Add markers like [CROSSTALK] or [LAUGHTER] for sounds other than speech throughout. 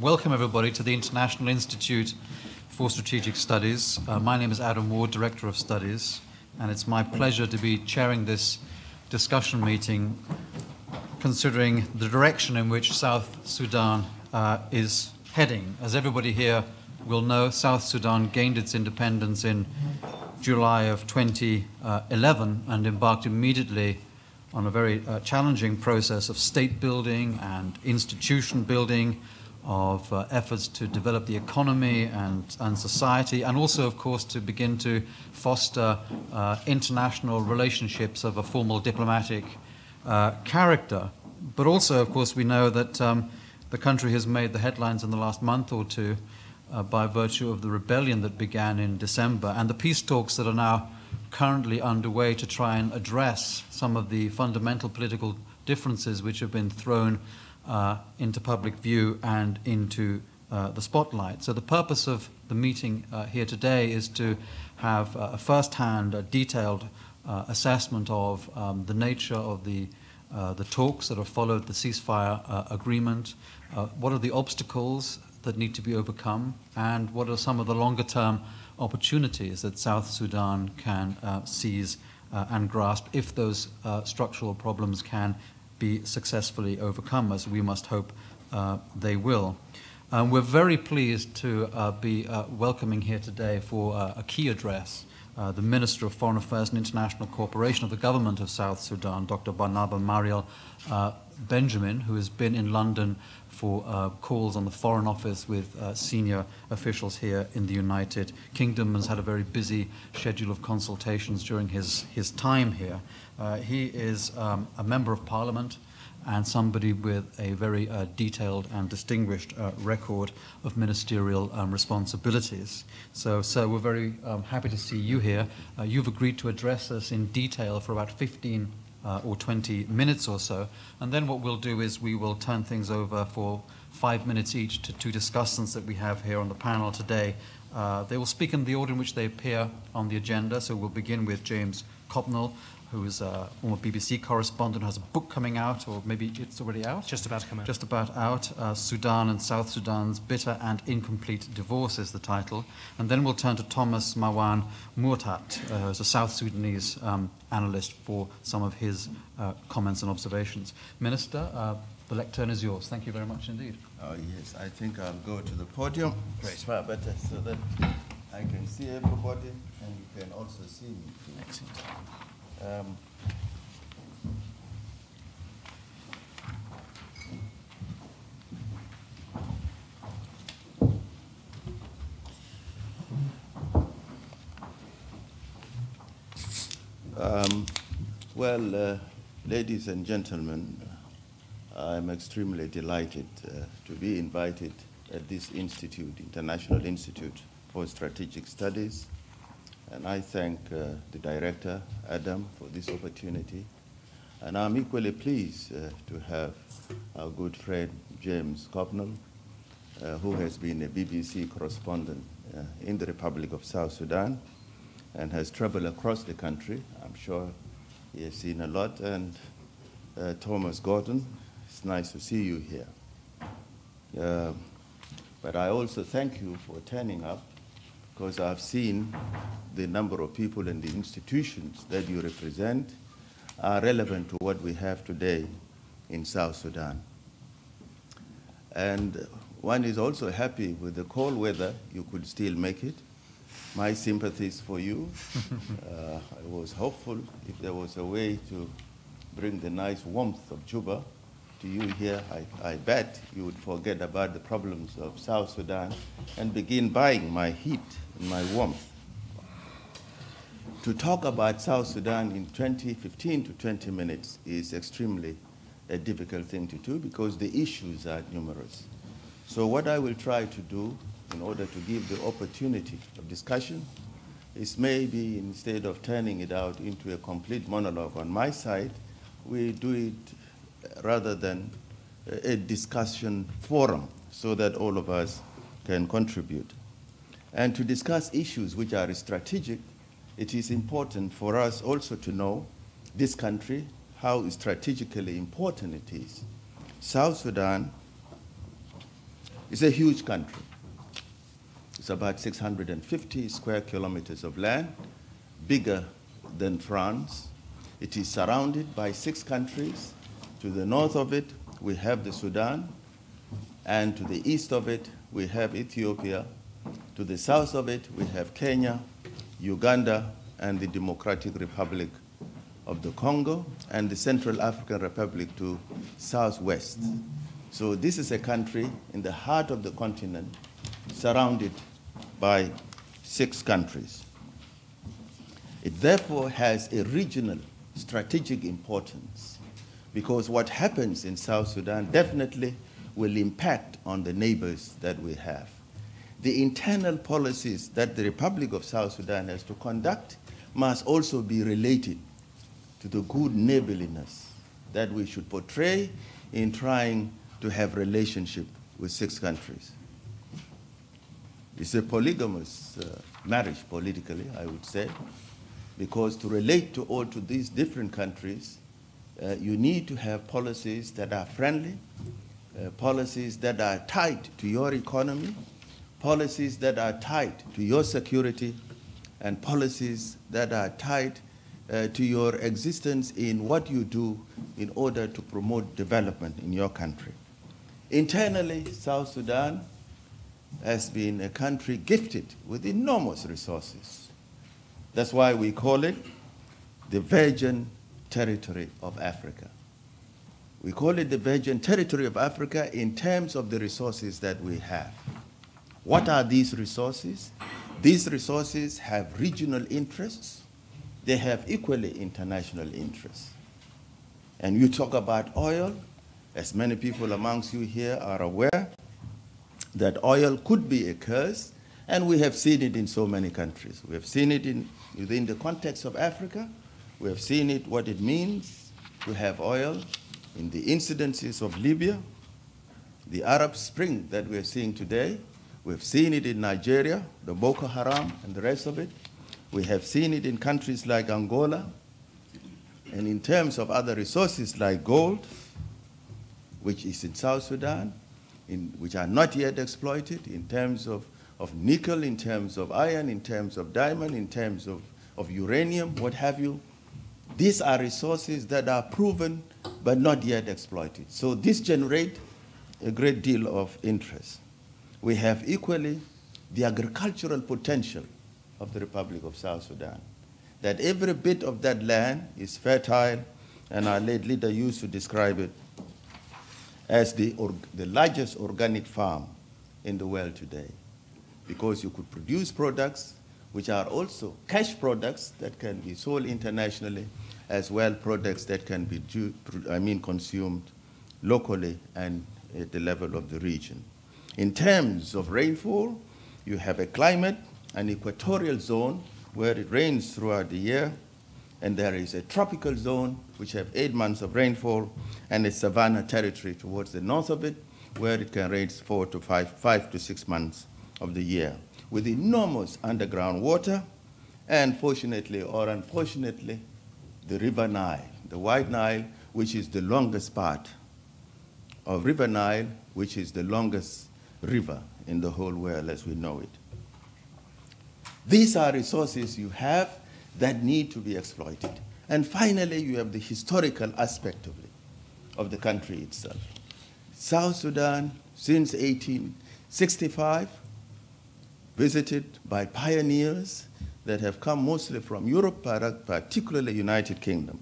Welcome, everybody, to the International Institute for Strategic Studies. Uh, my name is Adam Ward, Director of Studies, and it's my pleasure to be chairing this discussion meeting considering the direction in which South Sudan uh, is heading. As everybody here will know, South Sudan gained its independence in July of 2011 and embarked immediately on a very uh, challenging process of state building and institution building of uh, efforts to develop the economy and, and society, and also, of course, to begin to foster uh, international relationships of a formal diplomatic uh, character. But also, of course, we know that um, the country has made the headlines in the last month or two uh, by virtue of the rebellion that began in December and the peace talks that are now currently underway to try and address some of the fundamental political differences which have been thrown uh, into public view and into uh, the spotlight. So, the purpose of the meeting uh, here today is to have a first hand, detailed uh, assessment of um, the nature of the, uh, the talks that have followed the ceasefire uh, agreement, what are the obstacles that need to be overcome, and what are some of the longer term opportunities that South Sudan can seize. Uh, and grasp if those uh, structural problems can be successfully overcome, as we must hope uh, they will. Um, we're very pleased to uh, be uh, welcoming here today for uh, a key address uh, the Minister of Foreign Affairs and International Cooperation of the Government of South Sudan, Dr. Barnaba Marial uh, Benjamin, who has been in London for uh, calls on the Foreign Office with uh, senior officials here in the United Kingdom and has had a very busy schedule of consultations during his, his time here. Uh, he is um, a member of Parliament and somebody with a very uh, detailed and distinguished uh, record of ministerial um, responsibilities. So, so we're very um, happy to see you here. Uh, you've agreed to address us in detail for about 15 uh, or 20 minutes or so, and then what we'll do is we will turn things over for five minutes each to two discussants that we have here on the panel today. Uh, they will speak in the order in which they appear on the agenda, so we'll begin with James Copnall, who is a former BBC correspondent, has a book coming out, or maybe it's already out? Just about to come out. Just about out. Uh, Sudan and South Sudan's Bitter and Incomplete Divorce is the title. And then we'll turn to Thomas Mawan Muortat, uh, who's a South Sudanese um, analyst for some of his uh, comments and observations. Minister, uh, the lectern is yours. Thank you very much indeed. Oh, yes. I think I'll go to the podium. Great. It's far better so that I can see everybody and you can also see me. Excellent. Um, um, well, uh, ladies and gentlemen, I'm extremely delighted uh, to be invited at this institute, International Institute for Strategic Studies, and I thank uh, the director, Adam, for this opportunity. And I'm equally pleased uh, to have our good friend, James Copnall, uh, who has been a BBC correspondent uh, in the Republic of South Sudan and has traveled across the country. I'm sure he has seen a lot. And uh, Thomas Gordon, it's nice to see you here. Uh, but I also thank you for turning up because I've seen the number of people and the institutions that you represent are relevant to what we have today in South Sudan. And one is also happy with the cold weather, you could still make it. My sympathies for you. [LAUGHS] uh, I was hopeful if there was a way to bring the nice warmth of Juba you here, I, I bet you would forget about the problems of South Sudan and begin buying my heat and my warmth. To talk about South Sudan in 20, 15 to 20 minutes is extremely a difficult thing to do because the issues are numerous. So what I will try to do in order to give the opportunity of discussion is maybe instead of turning it out into a complete monologue on my side, we do it rather than a discussion forum so that all of us can contribute. And to discuss issues which are strategic, it is important for us also to know this country, how strategically important it is. South Sudan is a huge country. It's about 650 square kilometers of land, bigger than France. It is surrounded by six countries. To the north of it, we have the Sudan, and to the east of it, we have Ethiopia. To the south of it, we have Kenya, Uganda, and the Democratic Republic of the Congo, and the Central African Republic to southwest. So this is a country in the heart of the continent, surrounded by six countries. It therefore has a regional strategic importance because what happens in South Sudan definitely will impact on the neighbors that we have. The internal policies that the Republic of South Sudan has to conduct must also be related to the good neighborliness that we should portray in trying to have relationship with six countries. It's a polygamous uh, marriage politically, I would say, because to relate to all to these different countries, uh, you need to have policies that are friendly, uh, policies that are tied to your economy, policies that are tied to your security, and policies that are tied uh, to your existence in what you do in order to promote development in your country. Internally, South Sudan has been a country gifted with enormous resources. That's why we call it the virgin territory of Africa. We call it the virgin territory of Africa in terms of the resources that we have. What are these resources? These resources have regional interests. They have equally international interests. And you talk about oil, as many people amongst you here are aware, that oil could be a curse, and we have seen it in so many countries. We have seen it in, within the context of Africa. We have seen it, what it means to have oil in the incidences of Libya, the Arab Spring that we're seeing today. We've seen it in Nigeria, the Boko Haram and the rest of it. We have seen it in countries like Angola. And in terms of other resources like gold, which is in South Sudan, in, which are not yet exploited in terms of, of nickel, in terms of iron, in terms of diamond, in terms of, of uranium, what have you. These are resources that are proven but not yet exploited. So this generates a great deal of interest. We have equally the agricultural potential of the Republic of South Sudan. That every bit of that land is fertile, and our late leader used to describe it as the, the largest organic farm in the world today because you could produce products which are also cash products that can be sold internationally as well products that can be due, I mean consumed locally and at the level of the region. In terms of rainfall, you have a climate, an equatorial zone where it rains throughout the year, and there is a tropical zone which have eight months of rainfall, and a savanna territory towards the north of it, where it can rain four to five, five to six months of the year, with enormous underground water, and fortunately or unfortunately, the River Nile, the White Nile, which is the longest part of River Nile, which is the longest river in the whole world as we know it. These are resources you have that need to be exploited. And finally, you have the historical aspect of it, of the country itself. South Sudan, since 1865, visited by pioneers that have come mostly from Europe, particularly United Kingdom.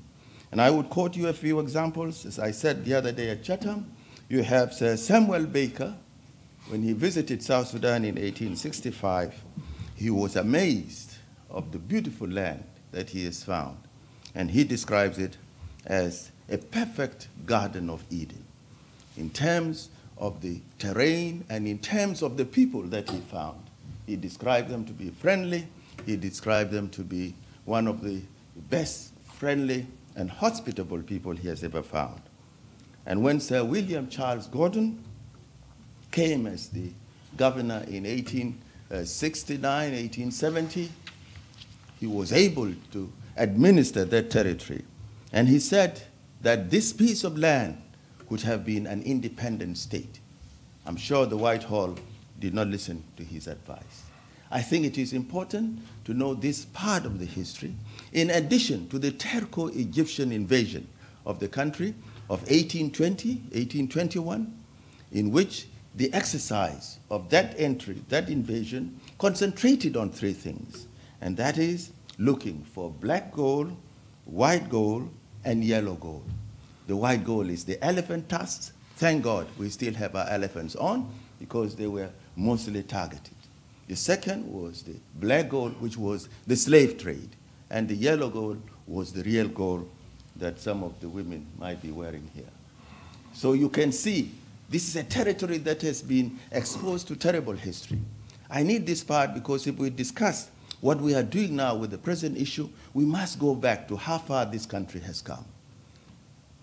And I would quote you a few examples. As I said the other day at Chatham, you have Sir Samuel Baker. When he visited South Sudan in 1865, he was amazed of the beautiful land that he has found. And he describes it as a perfect Garden of Eden in terms of the terrain and in terms of the people that he found. He described them to be friendly. He described them to be one of the best friendly and hospitable people he has ever found. And when Sir William Charles Gordon came as the governor in 1869, 1870, he was able to administer that territory. And he said that this piece of land could have been an independent state. I'm sure the Whitehall did not listen to his advice. I think it is important to know this part of the history, in addition to the Turco Egyptian invasion of the country of 1820, 1821, in which the exercise of that entry, that invasion, concentrated on three things, and that is looking for black gold, white gold, and yellow gold. The white gold is the elephant tusks. Thank God we still have our elephants on because they were mostly targeted. The second was the black gold, which was the slave trade. And the yellow gold was the real gold that some of the women might be wearing here. So you can see this is a territory that has been exposed to terrible history. I need this part because if we discuss what we are doing now with the present issue, we must go back to how far this country has come.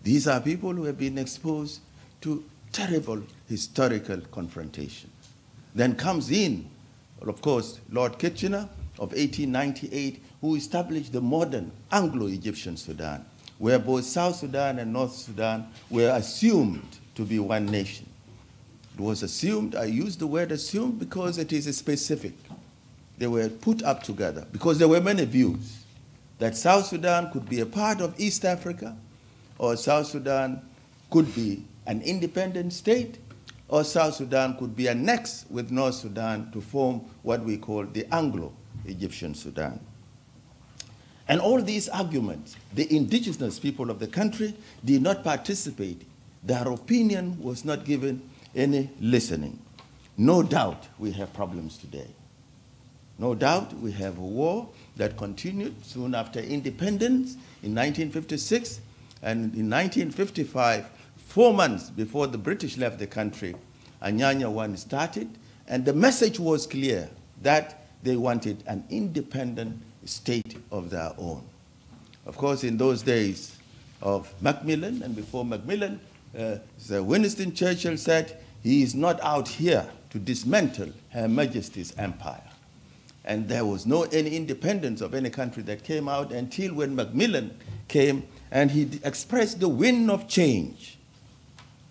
These are people who have been exposed to terrible historical confrontation. Then comes in, of course, Lord Kitchener of 1898, who established the modern Anglo-Egyptian Sudan, where both South Sudan and North Sudan were assumed to be one nation. It was assumed, I use the word assumed because it is specific. They were put up together because there were many views that South Sudan could be a part of East Africa, or South Sudan could be an independent state, or South Sudan could be annexed with North Sudan to form what we call the Anglo-Egyptian Sudan. And all these arguments, the indigenous people of the country did not participate. Their opinion was not given any listening. No doubt we have problems today. No doubt we have a war that continued soon after independence in 1956 and in 1955, four months before the British left the country, Anyanya One started, and the message was clear that they wanted an independent state of their own. Of course, in those days of Macmillan and before Macmillan, uh, Sir Winston Churchill said, he is not out here to dismantle Her Majesty's empire. And there was no any independence of any country that came out until when Macmillan came and he expressed the wind of change.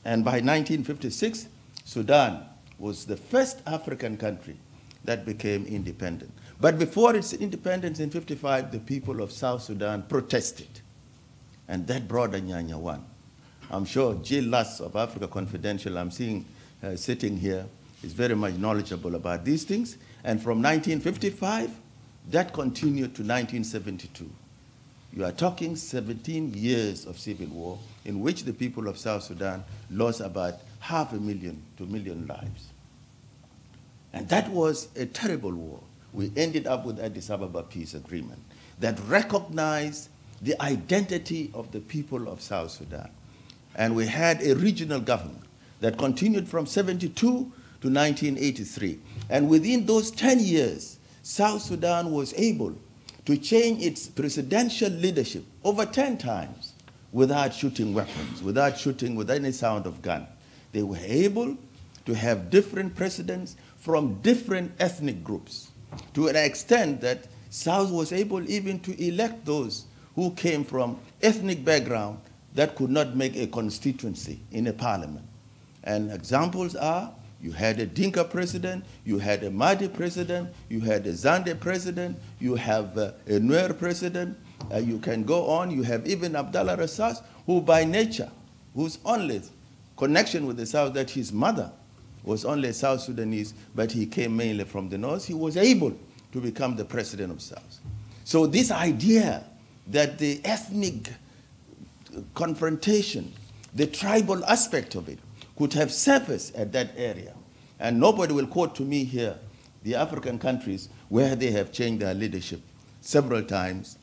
And by 1956, Sudan was the first African country that became independent. But before its independence in 55, the people of South Sudan protested. And that brought Anyanya one. I'm sure Gill Lusk of Africa Confidential, I'm seeing sitting here, is very much knowledgeable about these things. And from 1955, that continued to 1972. You are talking 17 years of civil war in which the people of South Sudan lost about half a million to a million lives. And that was a terrible war. We ended up with Addis Ababa Peace Agreement that recognized the identity of the people of South Sudan. And we had a regional government that continued from 72 to 1983. And within those 10 years, South Sudan was able to change its presidential leadership over 10 times without shooting weapons, without shooting with any sound of gun. They were able to have different presidents from different ethnic groups to an extent that South was able even to elect those who came from ethnic background that could not make a constituency in a parliament. And examples are you had a Dinka president, you had a Madi president, you had a Zande president, you have uh, a Nuer president, uh, you can go on, you have even Abdallah Rassas, who by nature, whose only connection with the South, that his mother was only South Sudanese, but he came mainly from the North, he was able to become the president of South. So this idea that the ethnic confrontation, the tribal aspect of it, could have surfaced at that area. And nobody will quote to me here the African countries where they have changed their leadership several times,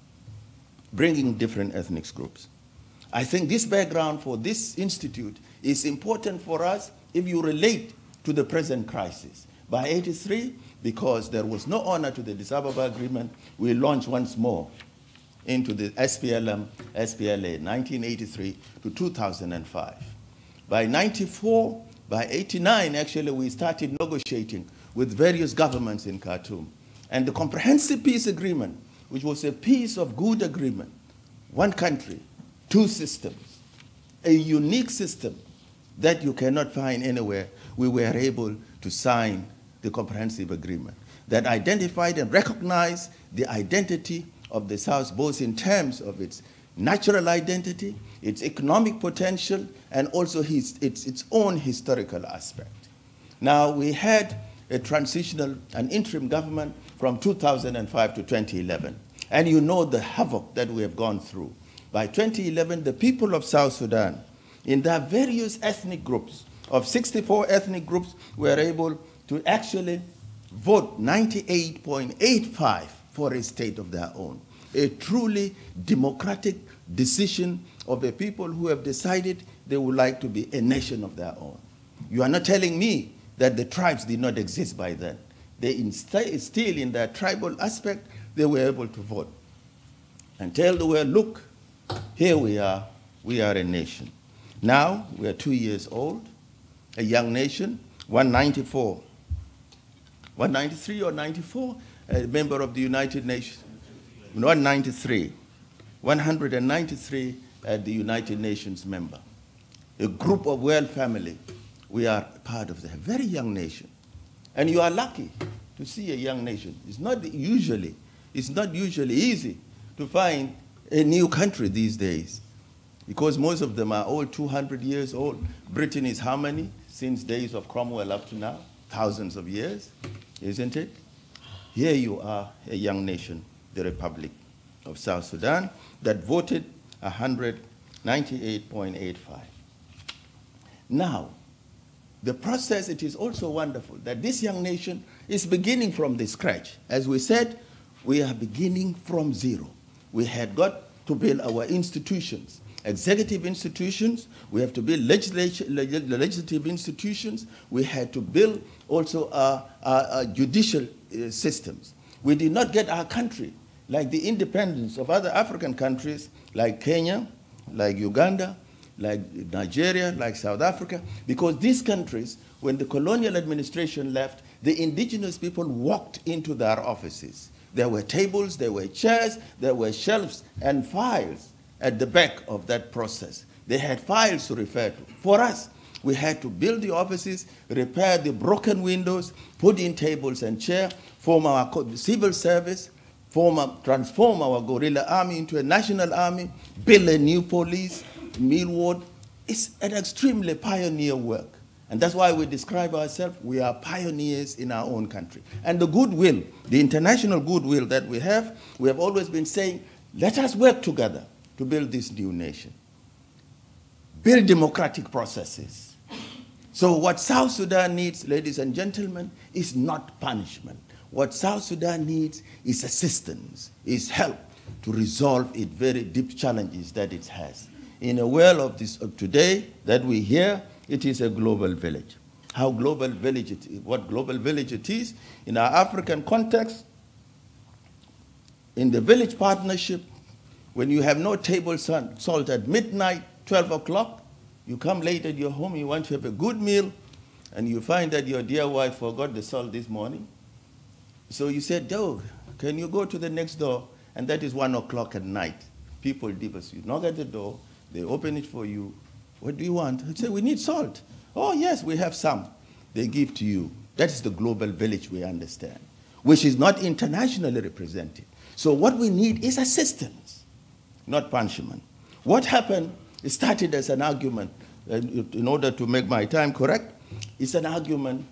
bringing different ethnic groups. I think this background for this institute is important for us if you relate to the present crisis. By 83, because there was no honor to the Addis Ababa Agreement, we launched once more into the SPLM, SPLA, 1983 to 2005. By 94, by 89, actually, we started negotiating with various governments in Khartoum. And the Comprehensive Peace Agreement, which was a piece of good agreement, one country, two systems, a unique system that you cannot find anywhere, we were able to sign the comprehensive agreement that identified and recognized the identity of the South, both in terms of its natural identity, its economic potential, and also his, its, its own historical aspect. Now, we had a transitional, an interim government from 2005 to 2011. And you know the havoc that we have gone through. By 2011, the people of South Sudan, in their various ethnic groups, of 64 ethnic groups, were able to actually vote 98.85 for a state of their own. A truly democratic decision of a people who have decided they would like to be a nation of their own. You are not telling me that the tribes did not exist by then. They still, in their tribal aspect, they were able to vote and tell the world, look, here we are, we are a nation. Now we are two years old, a young nation, 194, 193 or 94, a member of the United Nations, 193, 193 at uh, the United Nations member. A group of world family, we are part of the very young nation. And you are lucky to see a young nation. It's not usually, it's not usually easy to find a new country these days because most of them are all 200 years old. Britain is how many? Since days of Cromwell up to now? Thousands of years, isn't it? Here you are, a young nation, the Republic of South Sudan, that voted 198.85. Now, the process, it is also wonderful that this young nation is beginning from the scratch. As we said, we are beginning from zero. We had got to build our institutions, executive institutions, we have to build legislative institutions, we had to build also our, our, our judicial uh, systems. We did not get our country like the independence of other African countries like Kenya, like Uganda, like Nigeria, like South Africa, because these countries, when the colonial administration left, the indigenous people walked into their offices. There were tables, there were chairs, there were shelves and files at the back of that process. They had files to refer to. For us, we had to build the offices, repair the broken windows, put in tables and chairs, form our civil service, form a, transform our guerrilla army into a national army, build a new police, Millward. is an extremely pioneer work. And that's why we describe ourselves, we are pioneers in our own country. And the goodwill, the international goodwill that we have, we have always been saying, let us work together to build this new nation. Build democratic processes. So what South Sudan needs, ladies and gentlemen, is not punishment. What South Sudan needs is assistance, is help to resolve its very deep challenges that it has in a world of, this, of today that we hear, it is a global village. How global village it is, what global village it is. In our African context, in the village partnership, when you have no table salt at midnight, 12 o'clock, you come late at your home, you want to have a good meal, and you find that your dear wife forgot the salt this morning. So you said, Dog, can you go to the next door? And that is one o'clock at night. People divorce you. Knock at the door, they open it for you. What do you want? I say, we need salt. Oh, yes, we have some. They give to you. That is the global village we understand, which is not internationally represented. So what we need is assistance, not punishment. What happened, it started as an argument, in order to make my time correct, it's an argument,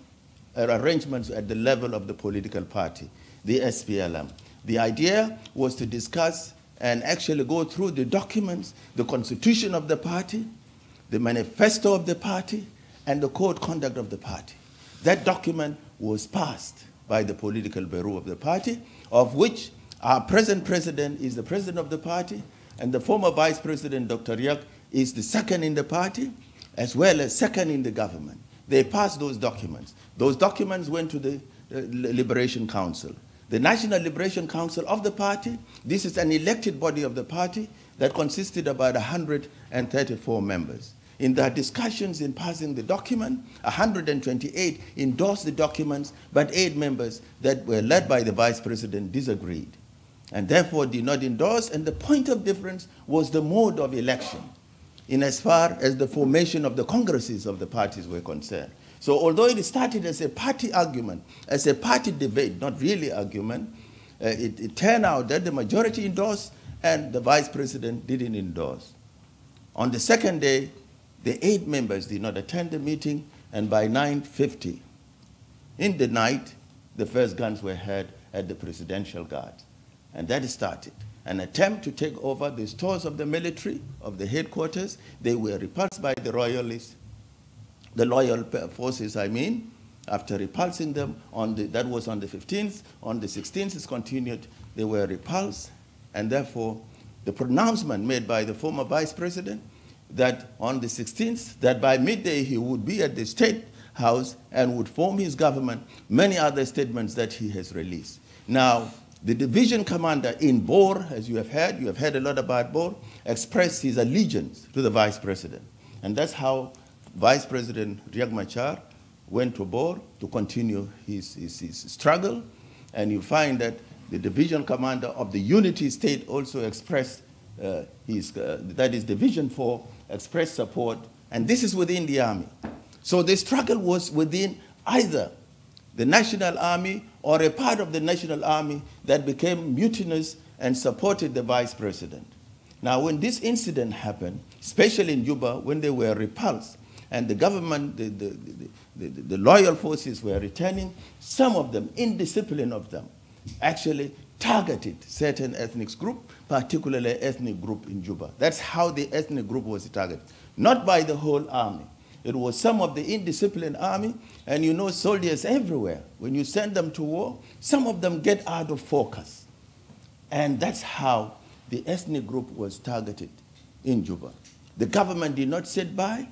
arrangements at the level of the political party, the SPLM. The idea was to discuss and actually go through the documents, the constitution of the party, the manifesto of the party, and the code conduct of the party. That document was passed by the political bureau of the party, of which our present president is the president of the party, and the former vice president, Dr. Riek, is the second in the party, as well as second in the government. They passed those documents. Those documents went to the uh, Liberation Council. The National Liberation Council of the party, this is an elected body of the party that consisted about 134 members. In their discussions in passing the document, 128 endorsed the documents, but eight members that were led by the vice president disagreed and therefore did not endorse. And the point of difference was the mode of election. in as far as the formation of the congresses of the parties were concerned. So although it started as a party argument, as a party debate, not really argument, uh, it, it turned out that the majority endorsed and the vice president didn't endorse. On the second day, the eight members did not attend the meeting, and by 9.50 in the night, the first guns were heard at the presidential guard. And that started an attempt to take over the stores of the military, of the headquarters. They were repulsed by the royalists, the loyal forces, I mean, after repulsing them, on the, that was on the 15th. On the 16th, it's continued. They were repulsed, and therefore, the pronouncement made by the former vice president that on the 16th, that by midday he would be at the State House and would form his government, many other statements that he has released. Now, the division commander in Bor, as you have heard, you have heard a lot about Bor, expressed his allegiance to the vice president. And that's how Vice President Riek Machar went to Bor to continue his, his, his struggle. And you find that the division commander of the Unity State also expressed uh, his, uh, that is Division 4, expressed support. And this is within the army. So the struggle was within either the National Army or a part of the National Army that became mutinous and supported the vice president. Now, when this incident happened, especially in Juba, when they were repulsed, and the government, the, the, the, the, loyal forces were returning, some of them, indiscipline of them, actually targeted certain ethnic group, particularly ethnic group in Juba. That's how the ethnic group was targeted, not by the whole army. It was some of the indisciplined army, and you know soldiers everywhere. When you send them to war, some of them get out of focus. And that's how the ethnic group was targeted in Juba. The government did not sit by.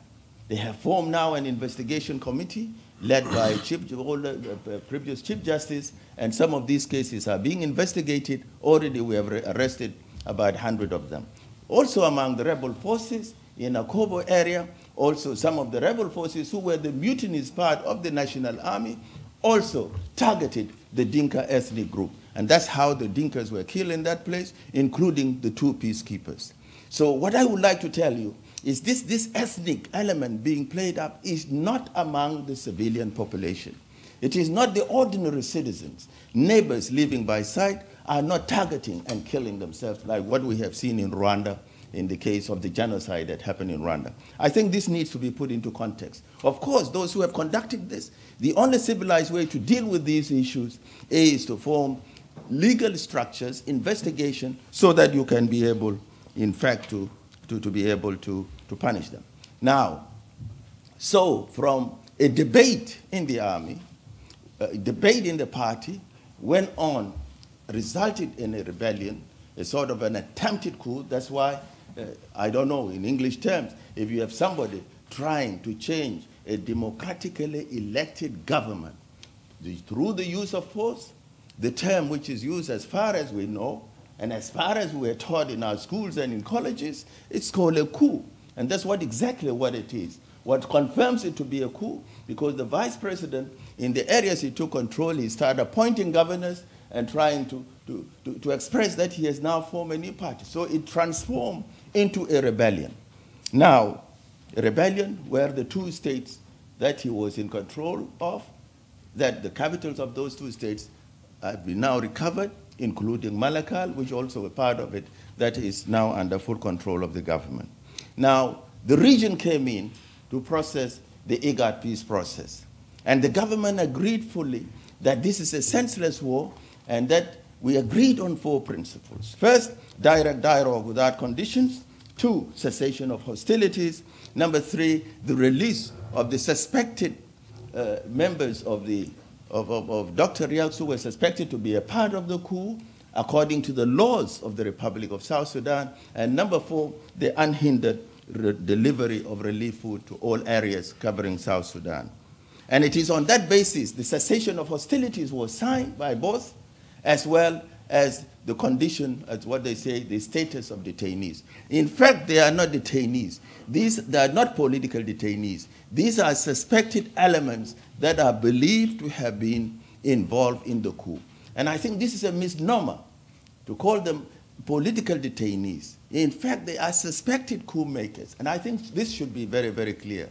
They have formed now an investigation committee led by Chief, the uh, previous Chief Justice, and some of these cases are being investigated. Already we have arrested about 100 of them. Also among the rebel forces in Akobo area, also, some of the rebel forces who were the mutinous part of the National Army also targeted the Dinka ethnic group. And that's how the Dinkas were killed in that place, including the two peacekeepers. So what I would like to tell you is this, this ethnic element being played up is not among the civilian population. It is not the ordinary citizens. Neighbors living by side are not targeting and killing themselves like what we have seen in Rwanda in the case of the genocide that happened in Rwanda. I think this needs to be put into context. Of course, those who have conducted this, the only civilized way to deal with these issues is to form legal structures, investigation, so that you can be able, in fact, to, to, to be able to, to punish them. Now, so from a debate in the army, a debate in the party went on, resulted in a rebellion, a sort of an attempted coup. That's why uh, I don't know, in English terms, if you have somebody trying to change a democratically elected government the, through the use of force, the term which is used as far as we know, and as far as we're taught in our schools and in colleges, it's called a coup. And that's what exactly what it is. What confirms it to be a coup, because the vice president, in the areas he took control, he started appointing governors and trying to, to, to, to express that he has now formed a new party. So it transformed into a rebellion. Now, a rebellion where the two states that he was in control of, that the capitals of those two states have been now recovered, including Malakal, which also a part of it, that is now under full control of the government. Now, the region came in to process the IGAD peace process. And the government agreed fully that this is a senseless war and that we agreed on four principles. First, direct dialogue without conditions. Two, cessation of hostilities. Number three, the release of the suspected uh, members of, the, of, of, of Dr. Rieks who were suspected to be a part of the coup according to the laws of the Republic of South Sudan. And number four, the unhindered delivery of relief food to all areas covering South Sudan. And it is on that basis the cessation of hostilities was signed by both as well as the condition, as what they say, the status of detainees. In fact, they are not detainees. These they are not political detainees. These are suspected elements that are believed to have been involved in the coup. And I think this is a misnomer to call them political detainees. In fact, they are suspected coup makers. And I think this should be very, very clear.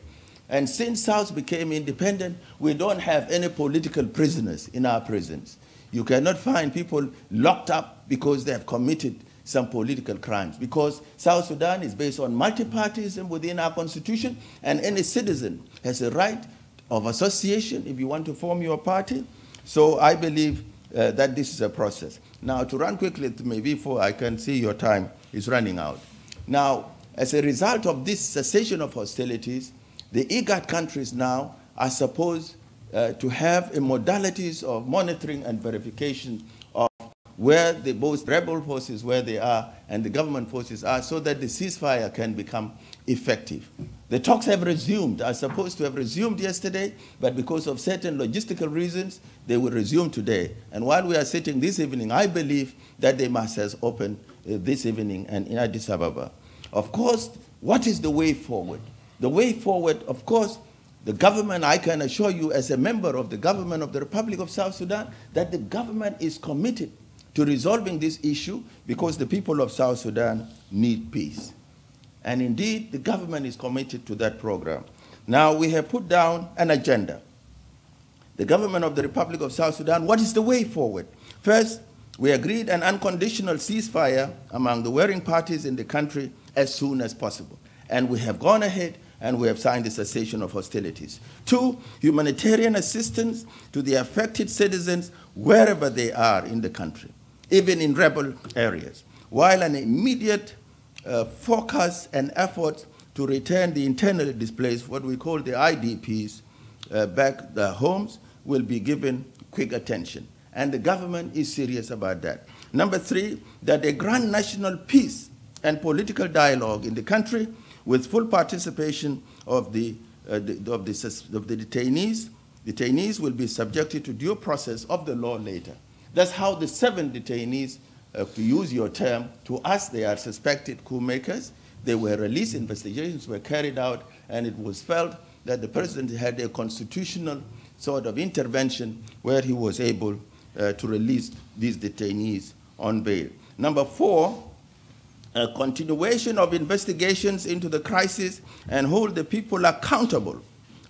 And since South became independent, we don't have any political prisoners in our prisons. You cannot find people locked up because they have committed some political crimes. Because South Sudan is based on multi-partyism within our constitution, and any citizen has a right of association if you want to form your party. So I believe uh, that this is a process. Now, to run quickly to me before I can see your time is running out. Now, as a result of this cessation of hostilities, the IGAD countries now are supposed uh, to have modalities of monitoring and verification of where the both rebel forces where they are and the government forces are so that the ceasefire can become effective. The talks have resumed, are supposed to have resumed yesterday, but because of certain logistical reasons, they will resume today. And while we are sitting this evening, I believe that they must have opened uh, this evening and in Addis Ababa. Of course, what is the way forward? The way forward, of course, the government, I can assure you as a member of the government of the Republic of South Sudan, that the government is committed to resolving this issue because the people of South Sudan need peace. And indeed, the government is committed to that program. Now, we have put down an agenda. The government of the Republic of South Sudan, what is the way forward? First, we agreed an unconditional ceasefire among the warring parties in the country as soon as possible. And we have gone ahead and we have signed the cessation of hostilities. Two, humanitarian assistance to the affected citizens wherever they are in the country, even in rebel areas, while an immediate uh, focus and effort to return the internally displaced, what we call the IDPs, uh, back their homes will be given quick attention. And the government is serious about that. Number three, that a grand national peace and political dialogue in the country with full participation of the, uh, the, of, the, of the detainees. Detainees will be subjected to due process of the law later. That's how the seven detainees uh, to use your term, to us they are suspected coup makers. They were released, investigations were carried out, and it was felt that the president had a constitutional sort of intervention where he was able uh, to release these detainees on bail. Number four, a continuation of investigations into the crisis and hold the people accountable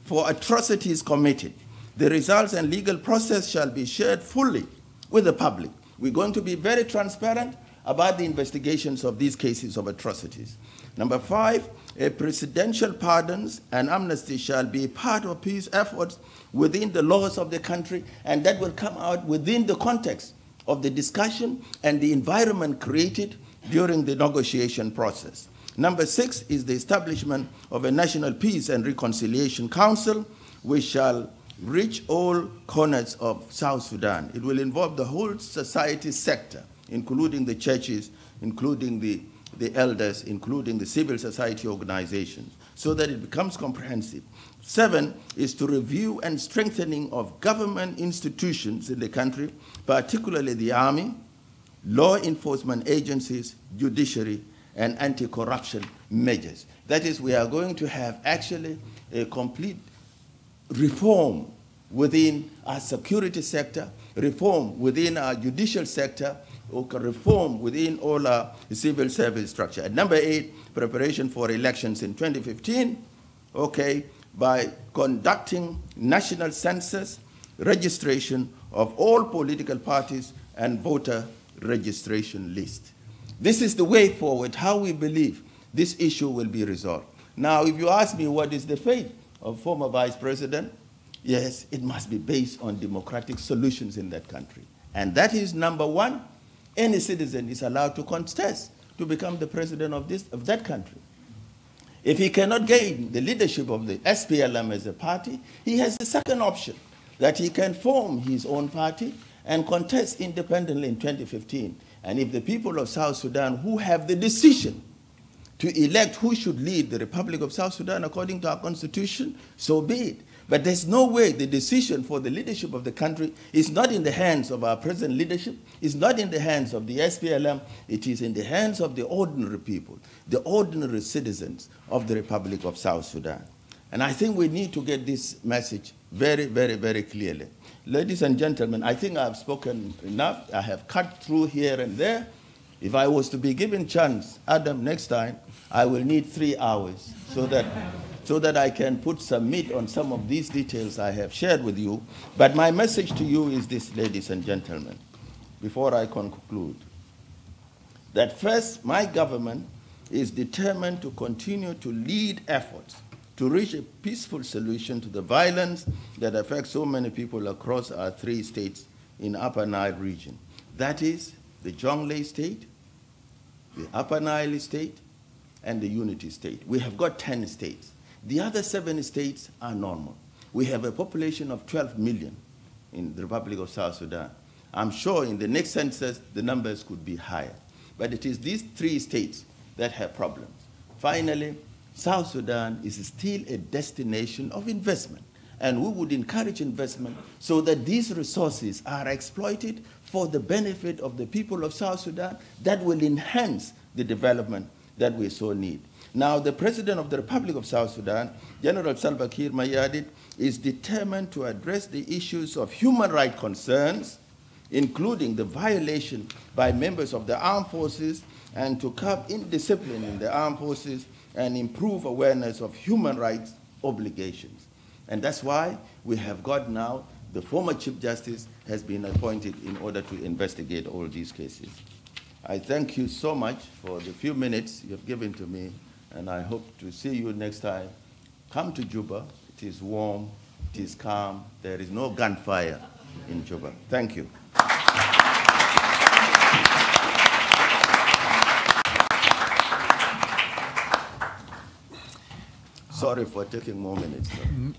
for atrocities committed. The results and legal process shall be shared fully with the public we're going to be very transparent about the investigations of these cases of atrocities. Number five, a presidential pardons and amnesty shall be part of peace efforts within the laws of the country, and that will come out within the context of the discussion and the environment created during the negotiation process. Number six is the establishment of a National Peace and Reconciliation Council, which shall reach all corners of South Sudan. It will involve the whole society sector, including the churches, including the, the elders, including the civil society organizations, so that it becomes comprehensive. Seven is to review and strengthening of government institutions in the country, particularly the army, law enforcement agencies, judiciary, and anti-corruption measures. That is, we are going to have actually a complete reform within our security sector, reform within our judicial sector, or reform within all our civil service structure. And number eight, preparation for elections in 2015, okay, by conducting national census, registration of all political parties, and voter registration list. This is the way forward, how we believe this issue will be resolved. Now, if you ask me what is the fate of former vice president, yes, it must be based on democratic solutions in that country. And that is number one, any citizen is allowed to contest to become the president of, this, of that country. If he cannot gain the leadership of the SPLM as a party, he has the second option, that he can form his own party and contest independently in 2015. And if the people of South Sudan who have the decision to elect who should lead the Republic of South Sudan according to our constitution, so be it. But there's no way the decision for the leadership of the country is not in the hands of our present leadership, it's not in the hands of the SPLM, it is in the hands of the ordinary people, the ordinary citizens of the Republic of South Sudan. And I think we need to get this message very, very, very clearly. Ladies and gentlemen, I think I've spoken enough. I have cut through here and there. If I was to be given chance, Adam, next time, I will need three hours so that, so that I can put some meat on some of these details I have shared with you. But my message to you is this, ladies and gentlemen, before I conclude. That first, my government is determined to continue to lead efforts to reach a peaceful solution to the violence that affects so many people across our three states in Upper Nile region. That is the Jonglei state, the Upper Nile state, and the Unity state. We have got 10 states. The other seven states are normal. We have a population of 12 million in the Republic of South Sudan. I'm sure in the next census the numbers could be higher. But it is these three states that have problems. Finally, South Sudan is still a destination of investment. And we would encourage investment so that these resources are exploited for the benefit of the people of South Sudan that will enhance the development that we so need. Now, the President of the Republic of South Sudan, General Salva Kiir Mayardit, is determined to address the issues of human rights concerns, including the violation by members of the armed forces and to curb indiscipline in the armed forces and improve awareness of human rights obligations. And that's why we have got now the former Chief Justice has been appointed in order to investigate all these cases. I thank you so much for the few minutes you've given to me, and I hope to see you next time. Come to Juba. It is warm, it is calm, there is no gunfire in Juba. Thank you. Sorry for taking more minutes.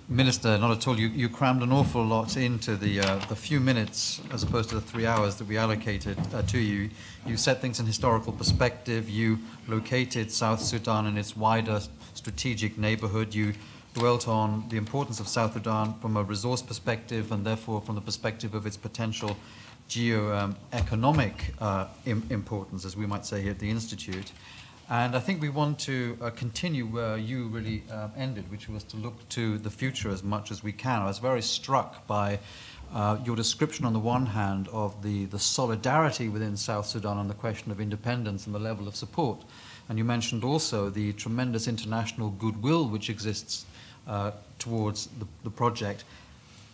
Minister, not at all. You, you crammed an awful lot into the, uh, the few minutes as opposed to the three hours that we allocated uh, to you. You set things in historical perspective. You located South Sudan in its wider strategic neighborhood. You dwelt on the importance of South Sudan from a resource perspective and therefore from the perspective of its potential geo-economic um, uh, importance, as we might say here at the Institute. And I think we want to uh, continue where you really uh, ended, which was to look to the future as much as we can. I was very struck by uh, your description, on the one hand, of the, the solidarity within South Sudan on the question of independence and the level of support. And you mentioned also the tremendous international goodwill which exists uh, towards the, the project,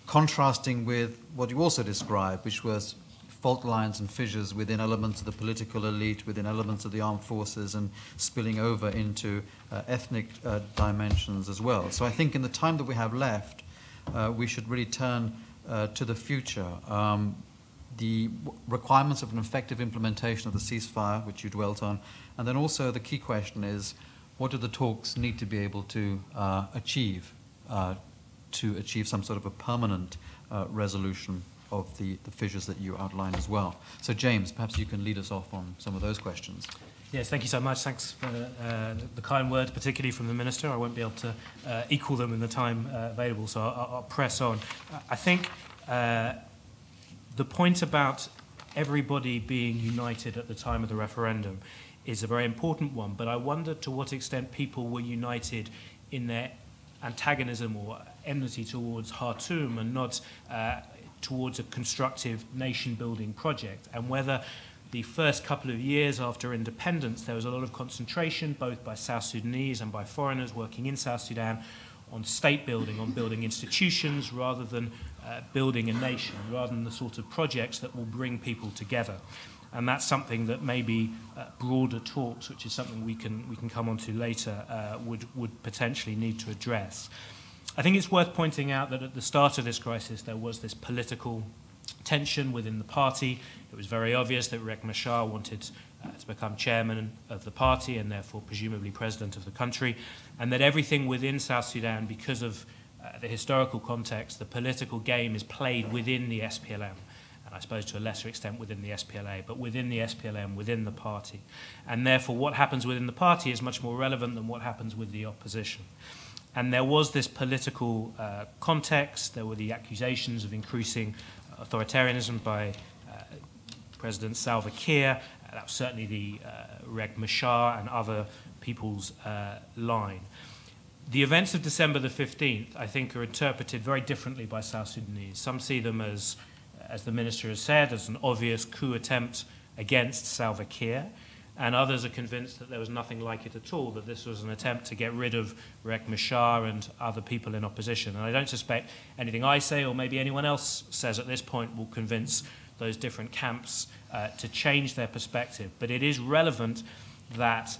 contrasting with what you also described, which was fault lines and fissures within elements of the political elite, within elements of the armed forces, and spilling over into uh, ethnic uh, dimensions as well. So I think in the time that we have left, uh, we should really turn uh, to the future. Um, the requirements of an effective implementation of the ceasefire, which you dwelt on, and then also the key question is, what do the talks need to be able to uh, achieve uh, to achieve some sort of a permanent resolution of the, the fissures that you outline as well. So, James, perhaps you can lead us off on some of those questions. Yes, thank you so much. Thanks for uh, the kind words, particularly from the Minister. I won't be able to uh, equal them in the time uh, available, so I'll, I'll, press on. I think uh, the point about everybody being united at the time of the referendum is a very important one, but I wonder to what extent people were united in their antagonism or enmity towards Khartoum and not uh, towards a constructive nation building project and whether the first couple of years after independence there was a lot of concentration both by South Sudanese and by foreigners working in South Sudan on state building, on building institutions rather than uh, building a nation, rather than the sort of projects that will bring people together. And that's something that maybe uh, broader talks, which is something we can, we can come on to later, uh, would, would potentially need to address. I think it's worth pointing out that at the start of this crisis, there was this political tension within the party. It was very obvious that Riek Machar wanted uh, to become chairman of the party and therefore presumably president of the country, and that everything within South Sudan, because of uh, the historical context, the political game is played within the SPLM, and I suppose to a lesser extent within the SPLA, but within the SPLM, within the party. And therefore, what happens within the party is much more relevant than what happens with the opposition. And there was this political uh, context. There were the accusations of increasing authoritarianism by uh, President Salva Kiir. That was certainly the uh, Riek Machar and other people's uh, line. The events of December the 15th, I think, are interpreted very differently by South Sudanese. Some see them as, as the minister has said, as an obvious coup attempt against Salva Kiir, and others are convinced that there was nothing like it at all, that this was an attempt to get rid of Riek Machar and other people in opposition. And I don't suspect anything I say or maybe anyone else says at this point will convince those different camps uh, to change their perspective. But it is relevant that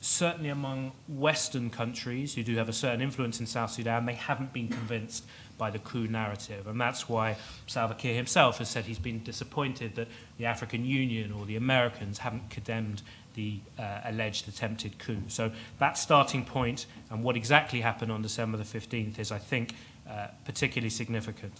certainly among Western countries who do have a certain influence in South Sudan, they haven't been convinced by the coup narrative. And that's why Salva Kiir himself has said he's been disappointed that the African Union or the Americans haven't condemned the uh, alleged attempted coup. So that starting point and what exactly happened on December the 15th is, I think, uh, particularly significant.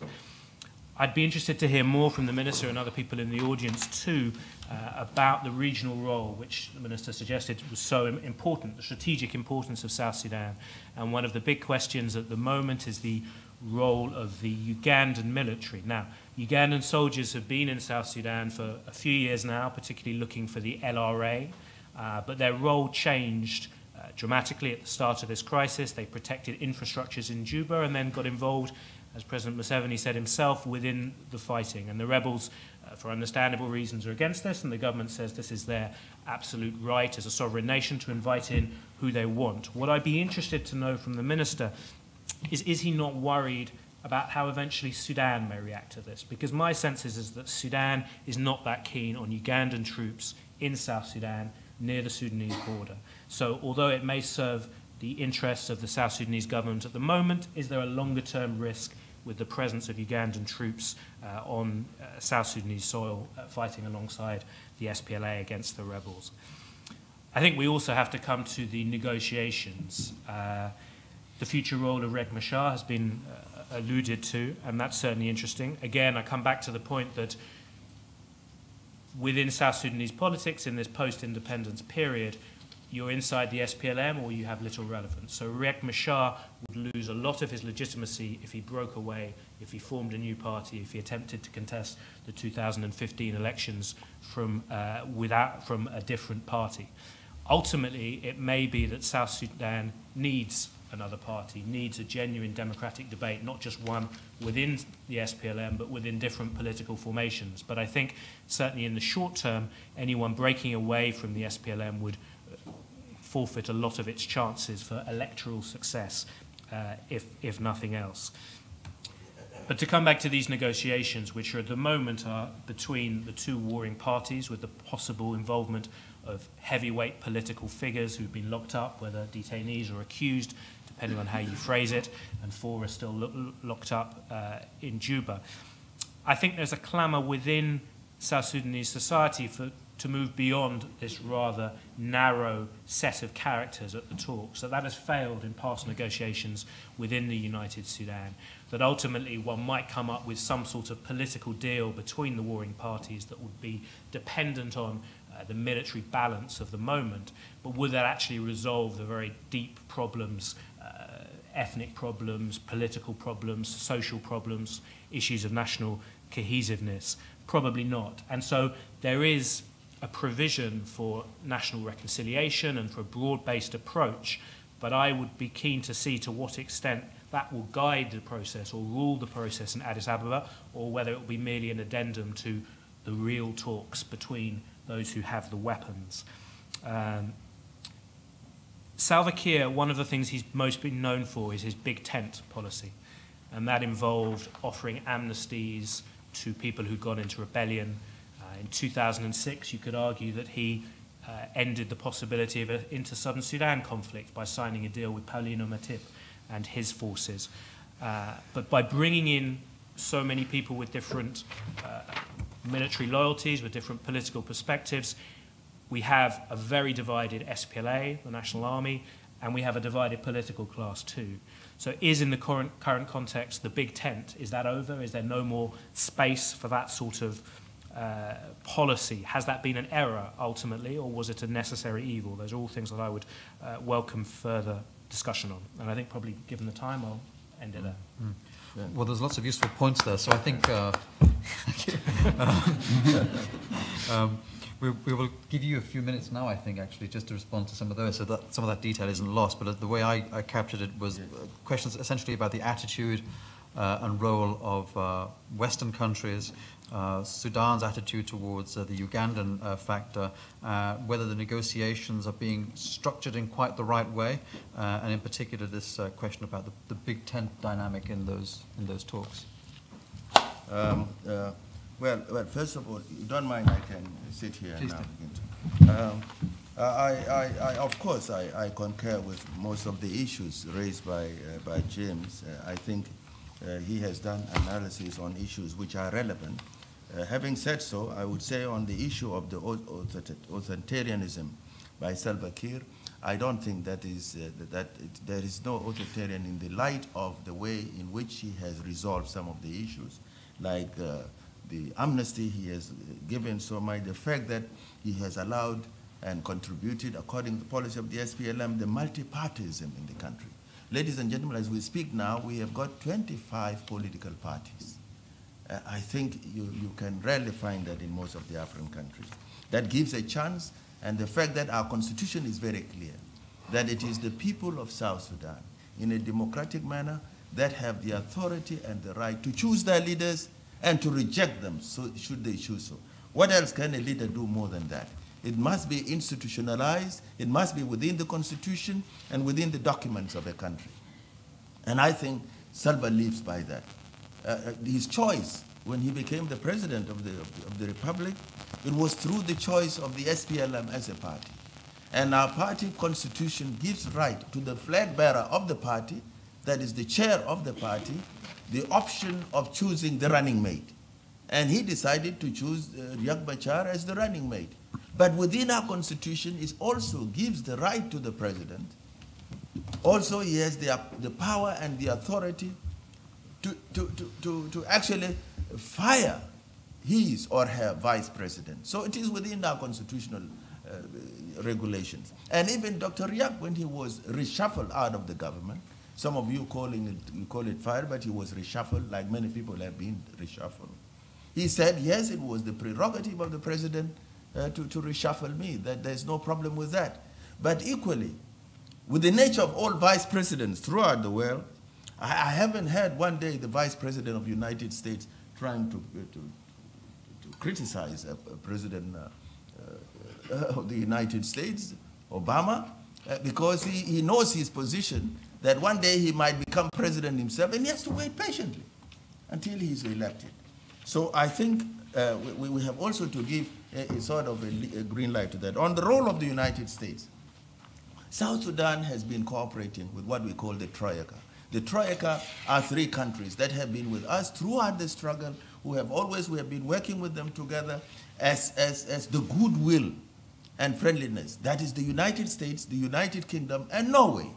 I'd be interested to hear more from the Minister and other people in the audience too uh, about the regional role which the Minister suggested was so important, the strategic importance of South Sudan. And one of the big questions at the moment is the role of the Ugandan military. Now, Ugandan soldiers have been in South Sudan for a few years now, particularly looking for the LRA, uh, but their role changed uh, dramatically at the start of this crisis. They protected infrastructures in Juba and then got involved, as President Museveni said himself, within the fighting. And the rebels, uh, for understandable reasons, are against this, and the government says this is their absolute right as a sovereign nation to invite in who they want. What I'd be interested to know from the minister is is he not worried about how eventually Sudan may react to this? Because my sense is, is that Sudan is not that keen on Ugandan troops in South Sudan near the Sudanese border. So although it may serve the interests of the South Sudanese government at the moment, is there a longer term risk with the presence of Ugandan troops uh, on uh, South Sudanese soil uh, fighting alongside the SPLA against the rebels? I think we also have to come to the negotiations. The future role of Riek Machar has been uh, alluded to, and that's certainly interesting. Again, I come back to the point that within South Sudanese politics in this post-independence period, you're inside the SPLM or you have little relevance. So Riek Machar would lose a lot of his legitimacy if he broke away, if he formed a new party, if he attempted to contest the 2015 elections from, uh, without, from a different party. Ultimately, it may be that South Sudan needs another party needs a genuine democratic debate, not just one within the SPLM, but within different political formations. But I think certainly in the short term, anyone breaking away from the SPLM would uh, forfeit a lot of its chances for electoral success, uh, if, if nothing else. But to come back to these negotiations, which are at the moment are between the two warring parties with the possible involvement of heavyweight political figures who've been locked up, whether detainees or accused, depending on how you phrase it, and four are still lo locked up uh, in Juba. I think there's a clamour within South Sudanese society for, to move beyond this rather narrow set of characters at the talks, that that has failed in past negotiations within the United Sudan, that ultimately one might come up with some sort of political deal between the warring parties that would be dependent on uh, the military balance of the moment, but would that actually resolve the very deep problems ethnic problems, political problems, social problems, issues of national cohesiveness? Probably not. And so there is a provision for national reconciliation and for a broad-based approach, but I would be keen to see to what extent that will guide the process or rule the process in Addis Ababa, or whether it will be merely an addendum to the real talks between those who have the weapons. Um, Salva Kiir, one of the things he's most been known for is his big tent policy. And that involved offering amnesties to people who'd gone into rebellion. Uh, in 2006, you could argue that he uh, ended the possibility of an inter-Southern Sudan conflict by signing a deal with Paulino Matip and his forces. Uh, but by bringing in so many people with different uh, military loyalties, with different political perspectives, we have a very divided SPLA, the National Army, and we have a divided political class too. So is in the current, current context the big tent, is that over? Is there no more space for that sort of uh, policy? Has that been an error ultimately, or was it a necessary evil? Those are all things that I would uh, welcome further discussion on. And I think probably given the time, I'll end it there. Mm. Well, there's lots of useful points there. So I think uh, [LAUGHS] um, [LAUGHS] we, we will give you a few minutes now, I think, actually, just to respond to some of those, so that some of that detail isn't lost. But the way I, I captured it was uh, questions essentially about the attitude uh, and role of uh, Western countries, uh, Sudan's attitude towards uh, the Ugandan uh, factor, uh, whether the negotiations are being structured in quite the right way, uh, and in particular this uh, question about the, the big tent dynamic in those, in those talks. Um, uh, well, well, first of all, you don't mind I can sit here Please now. begin to- Um, I, I, I, of course, I, I concur with most of the issues raised by, uh, by James. Uh, I think uh, he has done analysis on issues which are relevant. Uh, having said so, I would say on the issue of the authoritarianism by Salva Kiir, I don't think that is uh, that that it, there is no authoritarian in the light of the way in which he has resolved some of the issues, like uh, the amnesty he has given so much, the fact that he has allowed and contributed, according to the policy of the SPLM, the multipartyism in the country. Ladies and gentlemen, as we speak now, we have got 25 political parties. Uh, I think you, you can rarely find that in most of the African countries. That gives a chance, and the fact that our constitution is very clear, that it is the people of South Sudan, in a democratic manner, that have the authority and the right to choose their leaders and to reject them, so should they choose so. What else can a leader do more than that? It must be institutionalized, it must be within the constitution and within the documents of a country. And I think Salva lives by that. Uh, uh, his choice when he became the president of the, of the, of the republic, it was through the choice of the SPLM as a party. And our party constitution gives right to the flag bearer of the party, that is the chair of the party, the option of choosing the running mate. And he decided to choose uh, Riek Machar as the running mate. But within our constitution, it also gives the right to the president. Also, he has the, the power and the authority to, to, to, to, to actually fire his or her vice president. So it is within our constitutional uh, regulations. And even Dr. Riek, when he was reshuffled out of the government, some of you calling it, you call it fire, but he was reshuffled like many people have been reshuffled. He said, yes, it was the prerogative of the president uh, to, to reshuffle me, that there's no problem with that. But equally, with the nature of all vice presidents throughout the world, I, I haven't heard one day the vice president of the United States trying to, uh, to, to criticize a, a president uh, uh, [LAUGHS] of the United States, Obama, uh, because he, he knows his position that one day he might become president himself and he has to wait patiently until he's elected. So I think uh, we, we have also to give a, a sort of a, a green light to that. On the role of the United States, South Sudan has been cooperating with what we call the Troika. The Troika are three countries that have been with us throughout the struggle, who have always, we have been working with them together as, as, as the goodwill and friendliness. That is the United States, the United Kingdom, and Norway.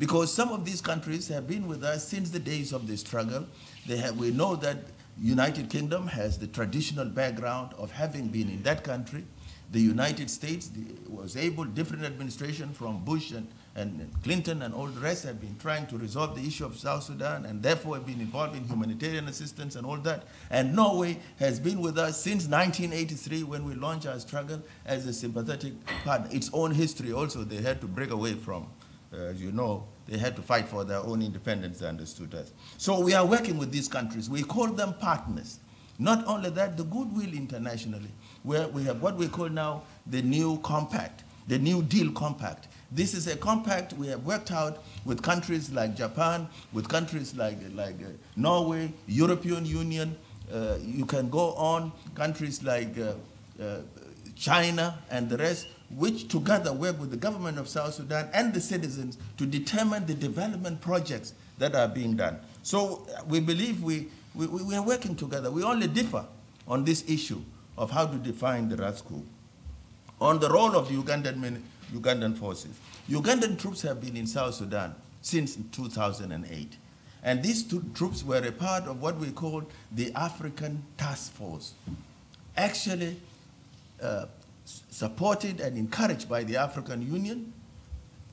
Because some of these countries have been with us since the days of the struggle. They have, we know that United Kingdom has the traditional background of having been in that country. The United States was able, different administration from Bush and, and, and Clinton and all the rest have been trying to resolve the issue of South Sudan and therefore have been involved in humanitarian assistance and all that. And Norway has been with us since 1983 when we launched our struggle as a sympathetic partner. Its own history also they had to break away from. Uh, as you know, they had to fight for their own independence, they understood us. So we are working with these countries. We call them partners. Not only that, the goodwill internationally, where we have what we call now the new compact, the New Deal Compact. This is a compact we have worked out with countries like Japan, with countries like, like uh, Norway, European Union, uh, you can go on, countries like uh, uh, China and the rest, which together work with the government of South Sudan and the citizens to determine the development projects that are being done. So uh, we believe we, we, we are working together. We only differ on this issue of how to define the RASCO. On the role of the Ugandan, Ugandan forces. Ugandan troops have been in South Sudan since 2008. And these two troops were a part of what we call the African Task Force. Actually, uh, supported and encouraged by the African Union,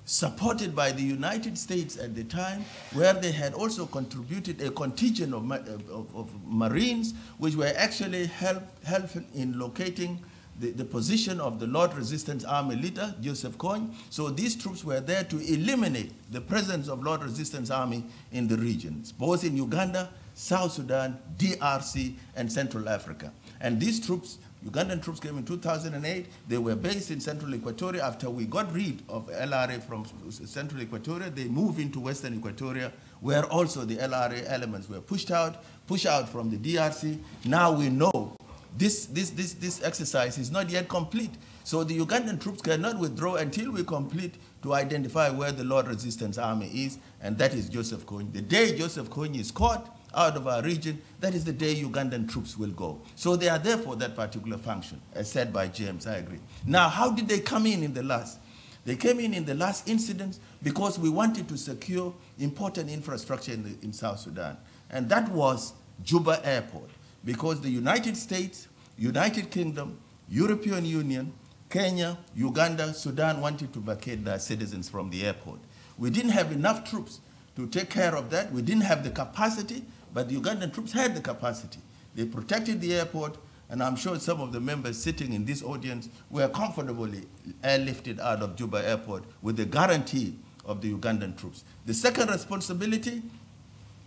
supported by the United States at the time, where they had also contributed a contingent of, of, of Marines, which were actually help, helping in locating the, the, position of the Lord Resistance Army leader, Joseph Kony. So these troops were there to eliminate the presence of Lord Resistance Army in the region, both in Uganda, South Sudan, DRC, and Central Africa. And these troops, Ugandan troops came in 2008. They were based in Central Equatoria. After we got rid of LRA from Central Equatoria, they moved into Western Equatoria, where also the LRA elements were pushed out, pushed out from the DRC. Now we know this, this, this, this exercise is not yet complete. So the Ugandan troops cannot withdraw until we complete to identify where the Lord Resistance Army is, and that is Joseph Kony. The day Joseph Kony is caught out of our region, that is the day Ugandan troops will go. So they are there for that particular function, as said by James, I agree. Now, how did they come in in the last? They came in in the last incident because we wanted to secure important infrastructure in, the, in South Sudan. And that was Juba Airport, because the United States, United Kingdom, European Union, Kenya, Uganda, Sudan wanted to vacate their citizens from the airport. We didn't have enough troops to take care of that. We didn't have the capacity, but the Ugandan troops had the capacity. They protected the airport, and I'm sure some of the members sitting in this audience were comfortably airlifted out of Juba Airport with the guarantee of the Ugandan troops. The second responsibility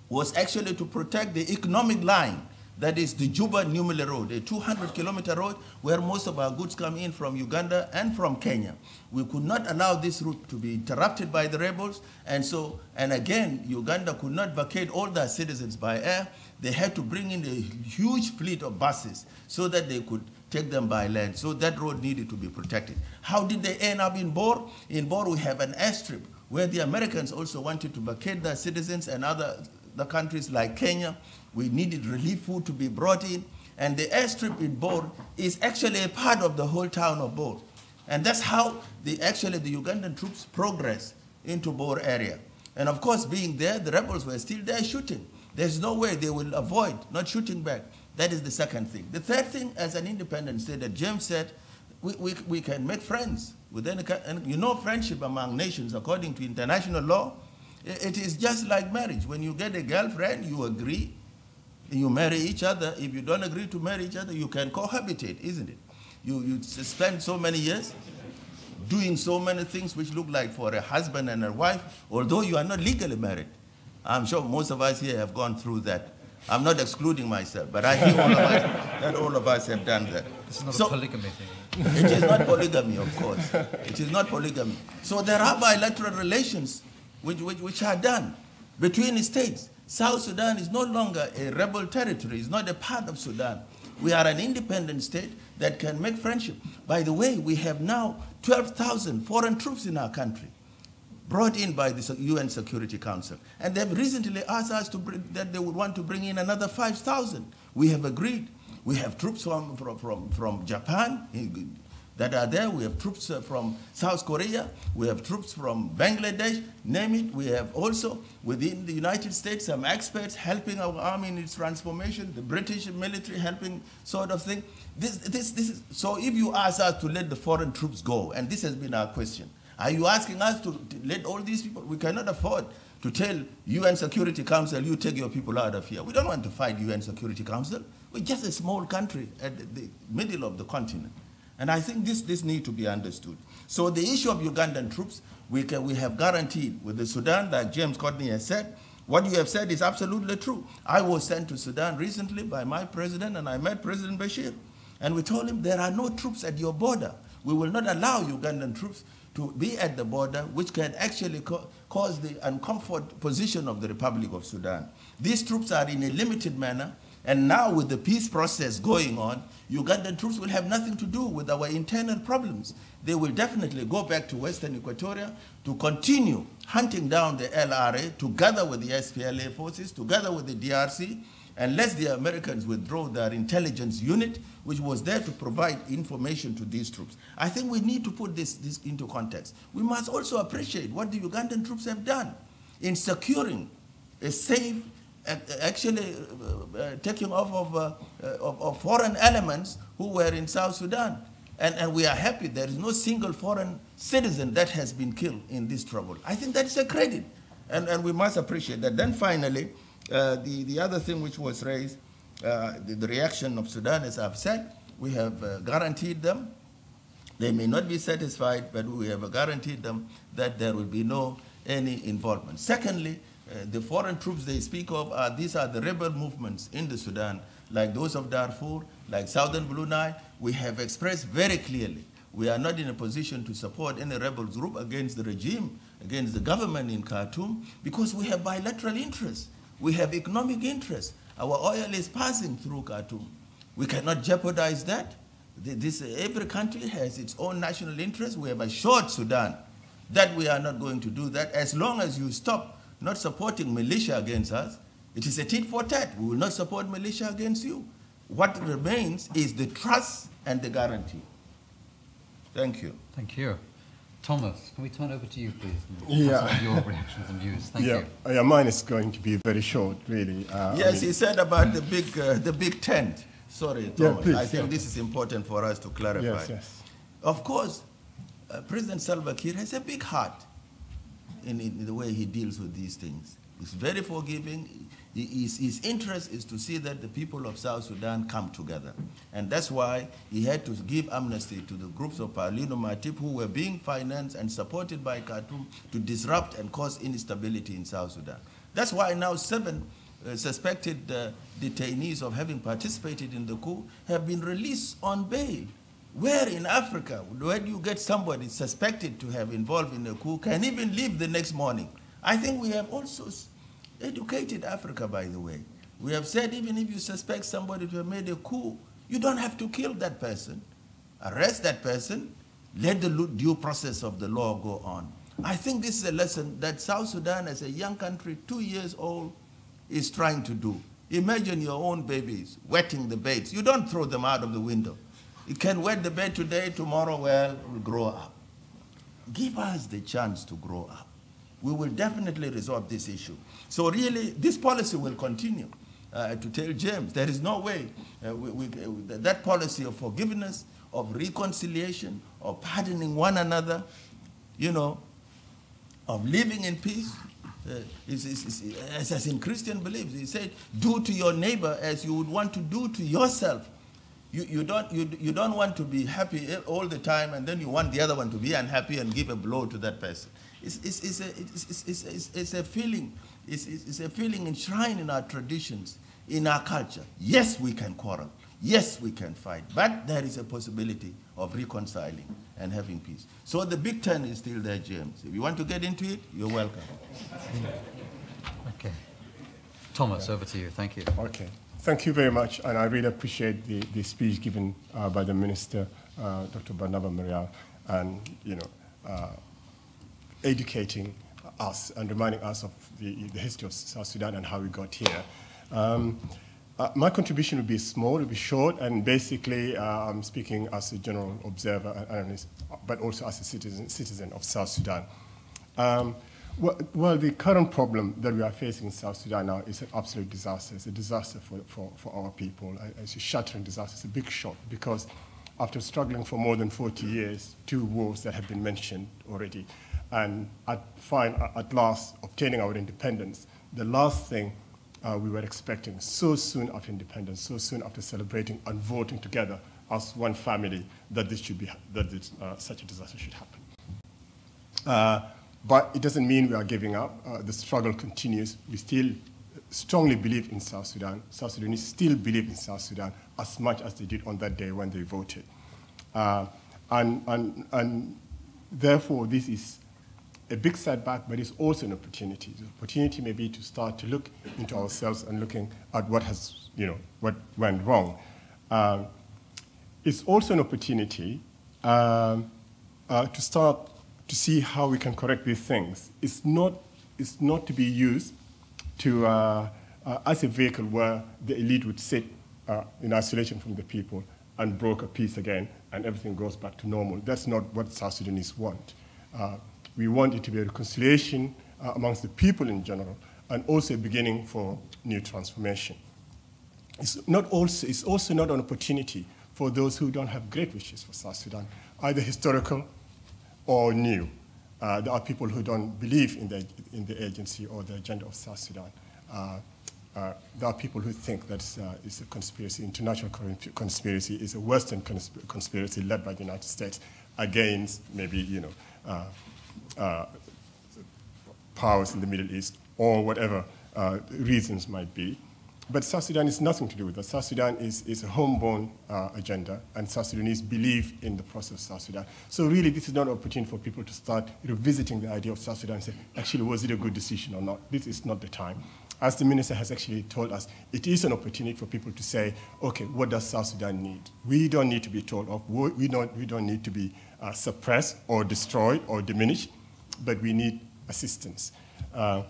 was actually to protect the economic line that is the Juba Nimule Road, a 200 kilometer road where most of our goods come in from Uganda and from Kenya. We could not allow this route to be interrupted by the rebels. And so, and again, Uganda could not vacate all their citizens by air. They had to bring in a huge fleet of buses so that they could take them by land. So that road needed to be protected. How did they end up in Bor? In Bor, we have an airstrip where the Americans also wanted to vacate their citizens and other the countries like Kenya we needed relief food to be brought in. And the airstrip in Bor is actually a part of the whole town of Bor. And that's how the, actually the Ugandan troops progressed into Bor area. And of course, being there, the rebels were still there shooting. There's no way they will avoid not shooting back. That is the second thing. The third thing, as an independent state, that James said, we, we, we can make friends with any and you know friendship among nations according to international law it is just like marriage when you get a girlfriend you agree you marry each other. If you don't agree to marry each other, you can cohabitate, isn't it? You, you spend so many years doing so many things which look like for a husband and a wife, although you are not legally married. I'm sure most of us here have gone through that. I'm not excluding myself, but I think all of us, [LAUGHS] that all of us have done that. It's not so, a polygamy thing. it is not polygamy, of course. It is not polygamy. So there are bilateral relations which, which, which are done between states. South Sudan is no longer a rebel territory, it's not a part of Sudan. We are an independent state that can make friendship. By the way, we have now 12,000 foreign troops in our country brought in by the UN Security Council. And they've recently asked us to bring, that they would want to bring in another 5,000. We have agreed. We have troops from, from, from, from Japan, that are there. We have troops uh, from South Korea. We have troops from Bangladesh. Name it. We have also within the United States some experts helping our army in its transformation. The British military helping sort of thing. This, this, this is, so if you ask us to let the foreign troops go, and this has been our question, are you asking us to, to let all these people? We cannot afford to tell UN Security Council, you take your people out of here. We don't want to fight UN Security Council. We're just a small country at the middle of the continent. And I think this, this needs to be understood. So the issue of Ugandan troops, we, can, we have guaranteed with the Sudan, that James Copnall has said, what you have said is absolutely true. I was sent to Sudan recently by my president, and I met President Bashir. And we told him, there are no troops at your border. We will not allow Ugandan troops to be at the border, which can actually cause the uncomfort position of the Republic of Sudan. These troops are in a limited manner, and now with the peace process going on, Ugandan troops will have nothing to do with our internal problems. They will definitely go back to Western Equatoria to continue hunting down the LRA together with the SPLA forces, together with the DRC, unless the Americans withdraw their intelligence unit, which was there to provide information to these troops. I think we need to put this, this into context. We must also appreciate what the Ugandan troops have done in securing a safe actually uh, uh, taking off of, uh, of, of, foreign elements who were in South Sudan. And, and we are happy there is no single foreign citizen that has been killed in this trouble. I think that is a credit, and, and we must appreciate that. Then finally, the, the other thing which was raised, the, the, reaction of Sudan, as I've said, we have guaranteed them. They may not be satisfied, but we have guaranteed them that there will be no any involvement. Secondly, Uh, the foreign troops they speak of, are, these are the rebel movements in the Sudan, like those of Darfur, like Southern Blue Nile. We have expressed very clearly we are not in a position to support any rebel group against the regime, against the government in Khartoum, because we have bilateral interests. We have economic interests. Our oil is passing through Khartoum. We cannot jeopardize that. This, every country has its own national interest. We have assured Sudan that we are not going to do that as long as you stop not supporting militia against us. It is a tit for tat. We will not support militia against you. What remains is the trust and the guarantee. Thank you. Thank you. Thomas, can we turn over to you, please? Yeah. Your reactions and views. Thank yeah. you. Uh, yeah, mine is going to be very short, really. Uh, yes, I mean, he said about the big, uh, the big tent. Sorry, Yeah, Thomas. please, I think yeah. this is important for us to clarify. Yes, yes. Of course, uh, President Salva Kiir has a big heart in, in the way he deals with these things. He's very forgiving. His, his interest is to see that the people of South Sudan come together. And that's why he had to give amnesty to the groups of Paulino Matip who were being financed and supported by Khartoum to disrupt and cause instability in South Sudan. That's why now seven uh, suspected uh, detainees of having participated in the coup have been released on bail. Where in Africa, do you get somebody suspected to have involved in a coup can even leave the next morning? I think we have also educated Africa, by the way. We have said even if you suspect somebody to have made a coup, you don't have to kill that person. Arrest that person, let the due process of the law go on. I think this is a lesson that South Sudan, as a young country, two years old, is trying to do. Imagine your own babies wetting the beds. You don't throw them out of the window. You can wet the bed today, tomorrow, well, will grow up. Give us the chance to grow up. We will definitely resolve this issue. So really, this policy will continue. Uh, to tell James, there is no way uh, we, we, uh, that policy of forgiveness, of reconciliation, of pardoning one another, you know, of living in peace. Uh, is, is, is, as, as in Christian beliefs, he said, do to your neighbor as you would want to do to yourself. You, you, don't, you, you don't want to be happy all the time and then you want the other one to be unhappy and give a blow to that person. It's, it's, it's, a, it's, it's, it's, it's, it's a feeling, it's, it's it's a feeling enshrined in our traditions, in our culture. Yes, we can quarrel. Yes, we can fight. But there is a possibility of reconciling and having peace. So the big ten is still there, James. If you want to get into it, you're welcome. [LAUGHS] Okay. Thomas, over to you. Thank you. Okay. Thank you very much, and I really appreciate the, the speech given uh, by the Minister, uh, Dr. Barnaba Marial, and, you know, uh, educating us and reminding us of the, the history of South Sudan and how we got here. Um, uh, my contribution will be small, it will be short, and basically uh, I'm speaking as a general observer and analyst, but also as a citizen, citizen of South Sudan. Um, well, well, the current problem that we are facing in South Sudan now is an absolute disaster. It's a disaster for, for, for our people. Uh, It's a shattering disaster. It's a big shock because after struggling for more than 40 years, two wars that have been mentioned already, and at, fine, at last obtaining our independence, the last thing uh, we were expecting so soon after independence, so soon after celebrating and voting together as one family that this should be, that this, uh, such a disaster should happen. Uh, but it doesn't mean we are giving up. Uh, the struggle continues. We still strongly believe in South Sudan. South Sudanese still believe in South Sudan as much as they did on that day when they voted. Uh, and, and, and therefore, this is a big setback, but it's also an opportunity. The opportunity may be to start to look into ourselves and looking at what has, you know, what went wrong. Um, it's also an opportunity um, uh, to start to see how we can correct these things. It's not, it's not to be used to, uh, uh, as a vehicle where the elite would sit uh, in isolation from the people and broker peace again and everything goes back to normal. That's not what South Sudanese want. Uh, we want it to be a reconciliation uh, amongst the people in general and also a beginning for new transformation. It's, not also, it's also not an opportunity for those who don't have great wishes for South Sudan, either historical or new. Uh, there are people who don't believe in the, in the agency or the agenda of South Sudan. Uh, uh, there are people who think that uh, it's a conspiracy, international conspiracy, is a Western consp- conspiracy led by the United States against maybe, you know, uh, uh, powers in the Middle East or whatever reasons might be. But South Sudan is nothing to do with that. South Sudan is, is a homeborn uh, agenda, and South Sudanese believe in the process of South Sudan. So really, this is not an opportunity for people to start revisiting the idea of South Sudan and say, actually, was it a good decision or not? This is not the time. As the minister has actually told us, it is an opportunity for people to say, okay, what does South Sudan need? We don't need to be told off. We don't, we don't need to be uh, suppressed or destroyed or diminished, but we need assistance. Uh,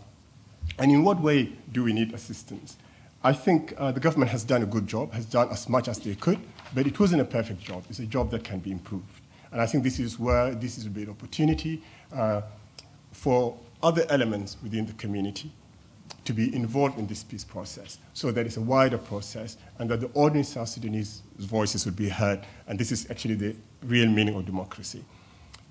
and in what way do we need assistance? I think uh, the government has done a good job, has done as much as they could, but it wasn't a perfect job. It's a job that can be improved. And I think this is where this is a big opportunity uh, for other elements within the community to be involved in this peace process so that it's a wider process and that the ordinary South Sudanese voices would be heard. And this is actually the real meaning of democracy.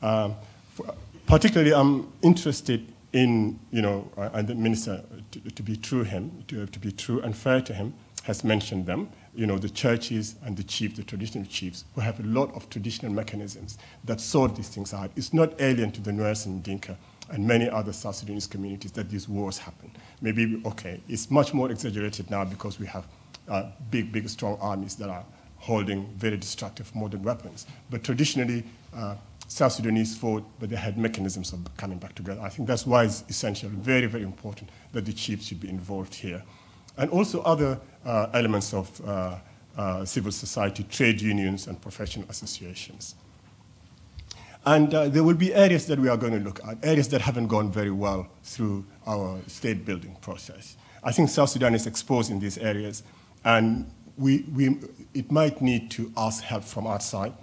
Um, for, particularly, I'm interested in, you know, uh, and the minister, to, to, be true him, to, to be true and fair to him, has mentioned them, you know, the churches and the chiefs, the traditional chiefs, who have a lot of traditional mechanisms that sort these things out. It's not alien to the Nuers and Dinka and many other South Sudanese communities that these wars happen. Maybe, okay, it's much more exaggerated now because we have uh, big, big, strong armies that are holding very destructive modern weapons. But traditionally, uh, South Sudanese fought, but they had mechanisms of coming back together. I think that's why it's essential, very, very important that the chiefs should be involved here. And also other uh, elements of uh, uh, civil society, trade unions, and professional associations. And uh, there will be areas that we are going to look at, areas that haven't gone very well through our state building process. I think South Sudan is exposed in these areas, and we, we, it might need to ask help from outside.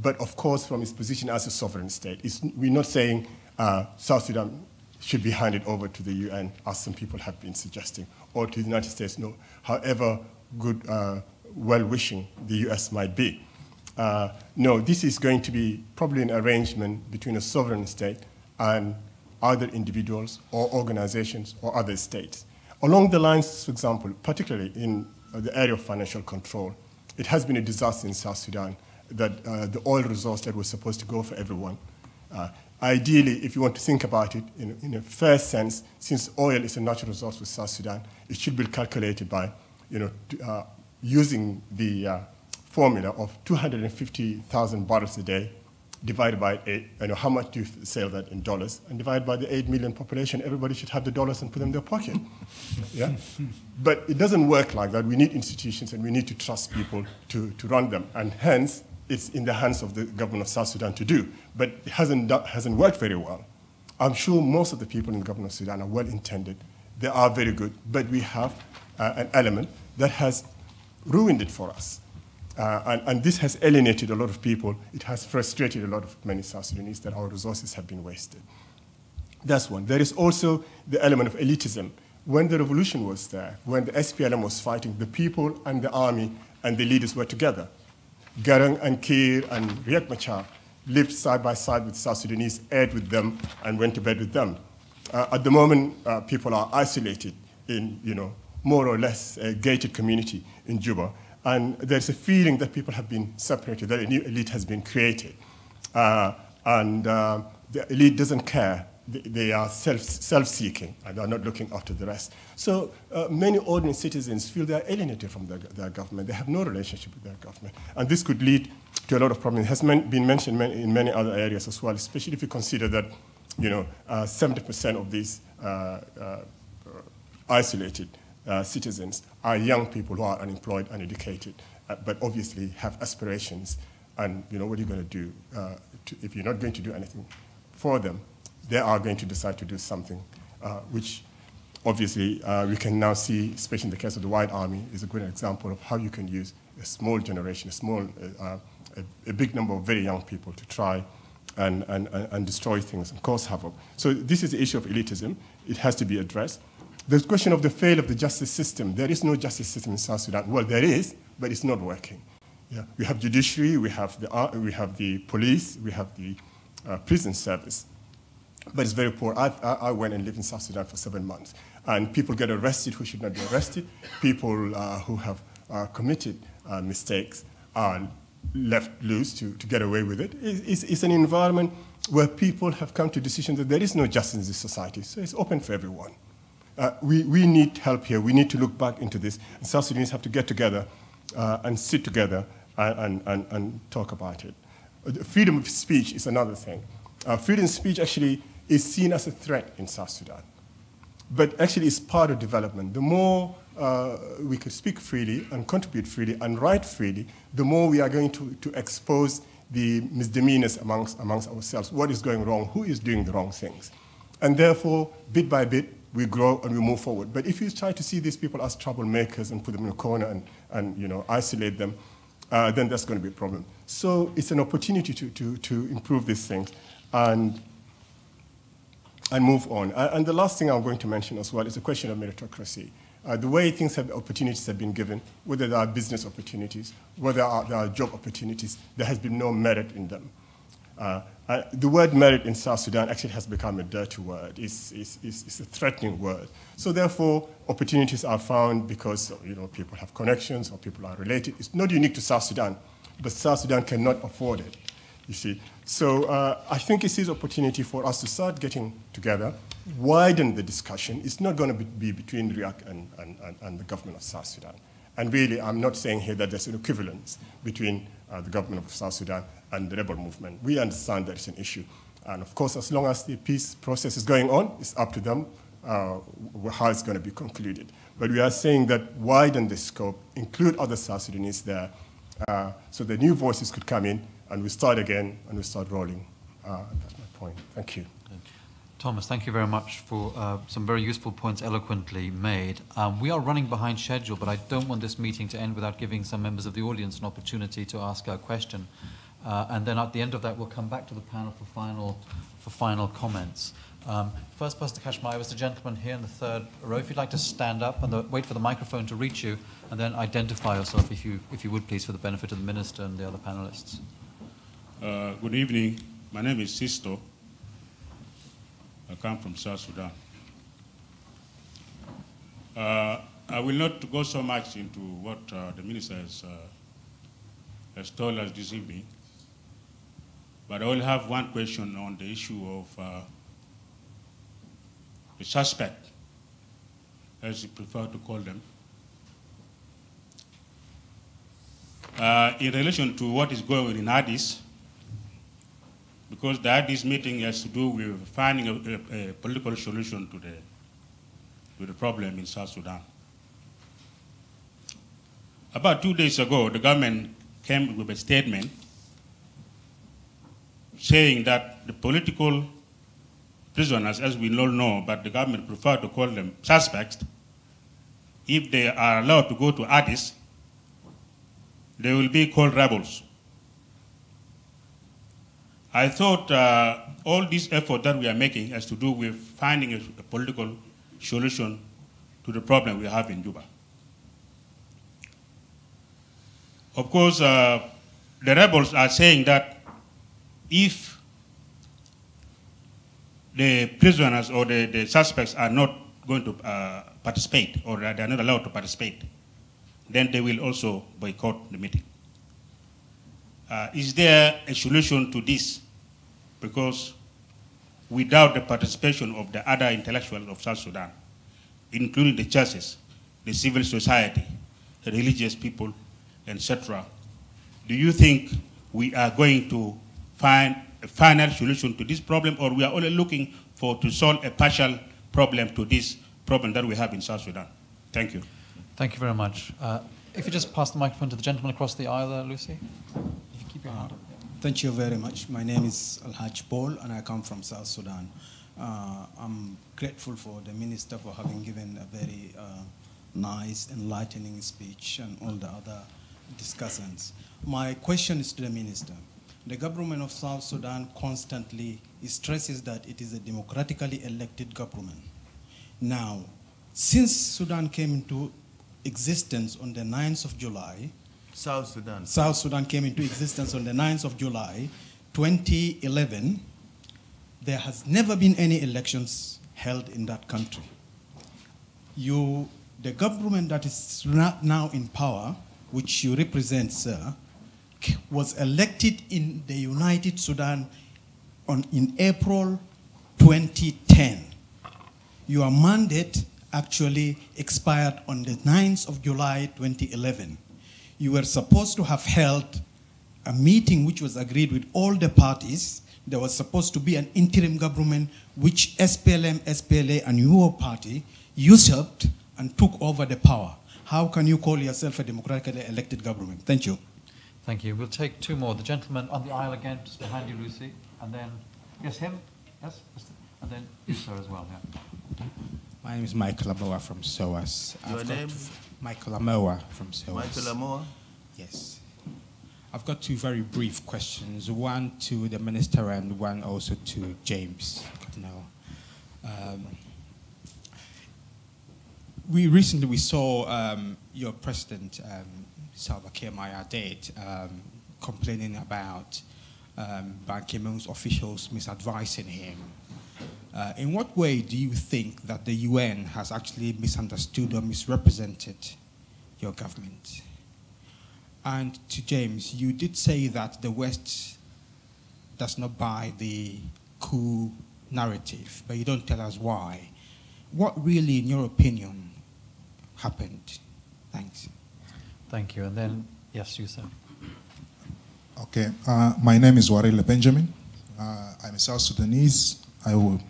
But of course, from its position as a sovereign state, we're not saying uh, South Sudan should be handed over to the UN, as some people have been suggesting, or to the United States, no, however good, uh, well-wishing the US might be. Uh, no, this is going to be probably an arrangement between a sovereign state and other individuals or organizations or other states. Along the lines, for example, particularly in the area of financial control, it has been a disaster in South Sudan that uh, the oil resource that was supposed to go for everyone. Uh, ideally, if you want to think about it in, in, a fair sense, since oil is a natural resource for South Sudan, it should be calculated by you know, uh, using the formula of 250,000 barrels a day divided by eight, you know, how much do you sell that in dollars, and divided by the 8 million population, everybody should have the dollars and put them in their pocket. [LAUGHS] yeah? But it doesn't work like that. We need institutions and we need to trust people to, to run them. And hence, it's in the hands of the government of South Sudan to do. But it hasn't, hasn't worked very well. I'm sure most of the people in the government of Sudan are well intended. They are very good. But we have uh, an element that has ruined it for us. Uh, and, and, this has alienated a lot of people. It has frustrated a lot of many South Sudanese that our resources have been wasted. That's one. There is also the element of elitism. When the revolution was there, when the SPLM was fighting, the people and the army and the leaders were together. Garang and Kiir and Riek Machar lived side by side with South Sudanese, ate with them, and went to bed with them. Uh, at the moment, uh, people are isolated in, you know, more or less a gated community in Juba and there's a feeling that people have been separated, that a new elite has been created. Uh, and uh, the elite doesn't care. They, they are self, self-seeking, and they're not looking after the rest. So uh, many ordinary citizens feel they're alienated from their, their, government. They have no relationship with their government. And this could lead to a lot of problems. It has been mentioned in many other areas as well, especially if you consider that you know, 70% uh, of these uh, uh, isolated uh, citizens are young people who are unemployed, uneducated, uh, but obviously have aspirations. And you know what are you going to do if you're not going to do anything for them? They are going to decide to do something, uh, which obviously uh, we can now see, especially in the case of the White Army, is a good example of how you can use a small generation, a small, a, a big number of very young people to try and, and, and destroy things and cause havoc. So this is the issue of elitism. It has to be addressed. The question of the fail of the justice system. There is no justice system in South Sudan. Well, there is, but it's not working. Yeah. We have judiciary, we have the, uh, we have the police, we have the uh, prison service, but it's very poor. I, I, went and lived in South Sudan for seven months, and people get arrested who should not be arrested. People uh, who have uh, committed uh, mistakes are left loose to, to get away with it. It's, it's an environment where people have come to decisions that there is no justice in this society, so it's open for everyone. Uh, we, we need help here. We need to look back into this. And South Sudanese have to get together uh, and sit together and, and, and, talk about it. Uh, freedom of speech is another thing. Freedom of speech actually is seen as a threat in South Sudan. But actually, it's part of development. The more uh, we can speak freely and contribute freely and write freely, the more we are going to, to expose the misdemeanors amongst, amongst ourselves. What is going wrong? Who is doing the wrong things? And therefore, bit by bit, we grow and we move forward. But if you try to see these people as troublemakers and put them in a corner and, and you know, isolate them, uh, then that's going to be a problem. So it's an opportunity to, to, to improve these things and, and move on. And the last thing I'm going to mention as well is the question of meritocracy. Uh, the way things have, opportunities have been given, whether there are business opportunities, whether there are, there are job opportunities, there has been no merit in them. Uh, uh, the word merit in South Sudan actually has become a dirty word. It's, it's, it's, it's, a threatening word. So therefore, opportunities are found because you know, people have connections or people are related. It's not unique to South Sudan, but South Sudan cannot afford it, you see. So uh, I think it is opportunity for us to start getting together, widen the discussion. It's not going to be between Riek and, and, and, and the government of South Sudan. And really, I'm not saying here that there's an equivalence between uh, the government of South Sudan and the rebel movement. We understand that it's an issue. And of course, as long as the peace process is going on, it's up to them uh, how it's going to be concluded. But we are saying that widen the scope, include other South Sudanese there, uh, so the new voices could come in, and we start again, and we start rolling. Uh, that's my point. Thank you. Thomas, thank you very much for uh, some very useful points eloquently made. Um, we are running behind schedule, but I don't want this meeting to end without giving some members of the audience an opportunity to ask a question. Uh, and then at the end of that, we'll come back to the panel for final, for final comments. Um, first person to catch my eye was the gentleman here in the third row. If you'd like to stand up and the, wait for the microphone to reach you, and then identify yourself, if you, if you would please, for the benefit of the minister and the other panelists. Uh, good evening. My name is Sisto. I come from South Sudan. Uh, I will not go so much into what uh, the minister has, uh, has told us this evening, but I will have one question on the issue of uh, the suspect, as you prefer to call them. In relation to what is going on in Addis, because the Addis meeting has to do with finding a, a, a, political solution to the, to the problem in South Sudan. About two days ago, the government came with a statement saying that the political prisoners, as we all know, but the government prefer to call them suspects, if they are allowed to go to Addis, they will be called rebels. I thought uh, all this effort that we are making has to do with finding a, a political solution to the problem we have in Juba. Of course, uh, the rebels are saying that if the prisoners or the, the suspects are not going to uh, participate or they are not allowed to participate, then they will also boycott the meeting. Uh, is there a solution to this because without the participation of the other intellectuals of South Sudan, including the churches, the civil society, the religious people, etc., do you think we are going to find a final solution to this problem, or we are only looking for to solve a partial problem to this problem that we have in South Sudan? Thank you. Thank you very much. Uh, if you just pass the microphone to the gentleman across the aisle Lucy. If you keep your hand up. Thank you very much. My name is Alhaj Paul, and I come from South Sudan. Uh, I'm grateful for the minister for having given a very uh, nice, enlightening speech and all the other discussants. My question is to the minister. The government of South Sudan constantly stresses that it is a democratically elected government. Now, since Sudan came into existence on the 9th of July, South Sudan. South Sudan came into existence on the 9th of July 2011. There has never been any elections held in that country. You, the government that is now in power, which you represent, sir, was elected in the United Sudan on, in April 2010. Your mandate actually expired on the 9th of July 2011. You were supposed to have held a meeting which was agreed with all the parties. There was supposed to be an interim government which SPLM, SPLA, and your party usurped and took over the power. How can you call yourself a democratically elected government? Thank you. Thank you. We'll take two more. The gentleman on the aisle again, just behind you, Lucy, and then, yes, him? Yes? And then you, sir, as well, yeah. My name is Michael Amoa from SOAS. Your I've got name? Michael Amoa from SOAS. Michael Amoa? Yes. I've got two very brief questions, one to the minister and one also to James Copnall. Um, we recently we saw um, your president, um, Salva Kiir Mayardit, um, complaining about um, Ban Ki-moon's officials misadvising him. Uh, in what way do you think that the UN has actually misunderstood or misrepresented your government? And to James, you did say that the West does not buy the coup narrative, but you don't tell us why. What really, in your opinion, happened? Thanks. Thank you. And then, yes, you, sir. Okay, uh, my name is Warila Benjamin. Uh, I'm a South Sudanese. I, wo-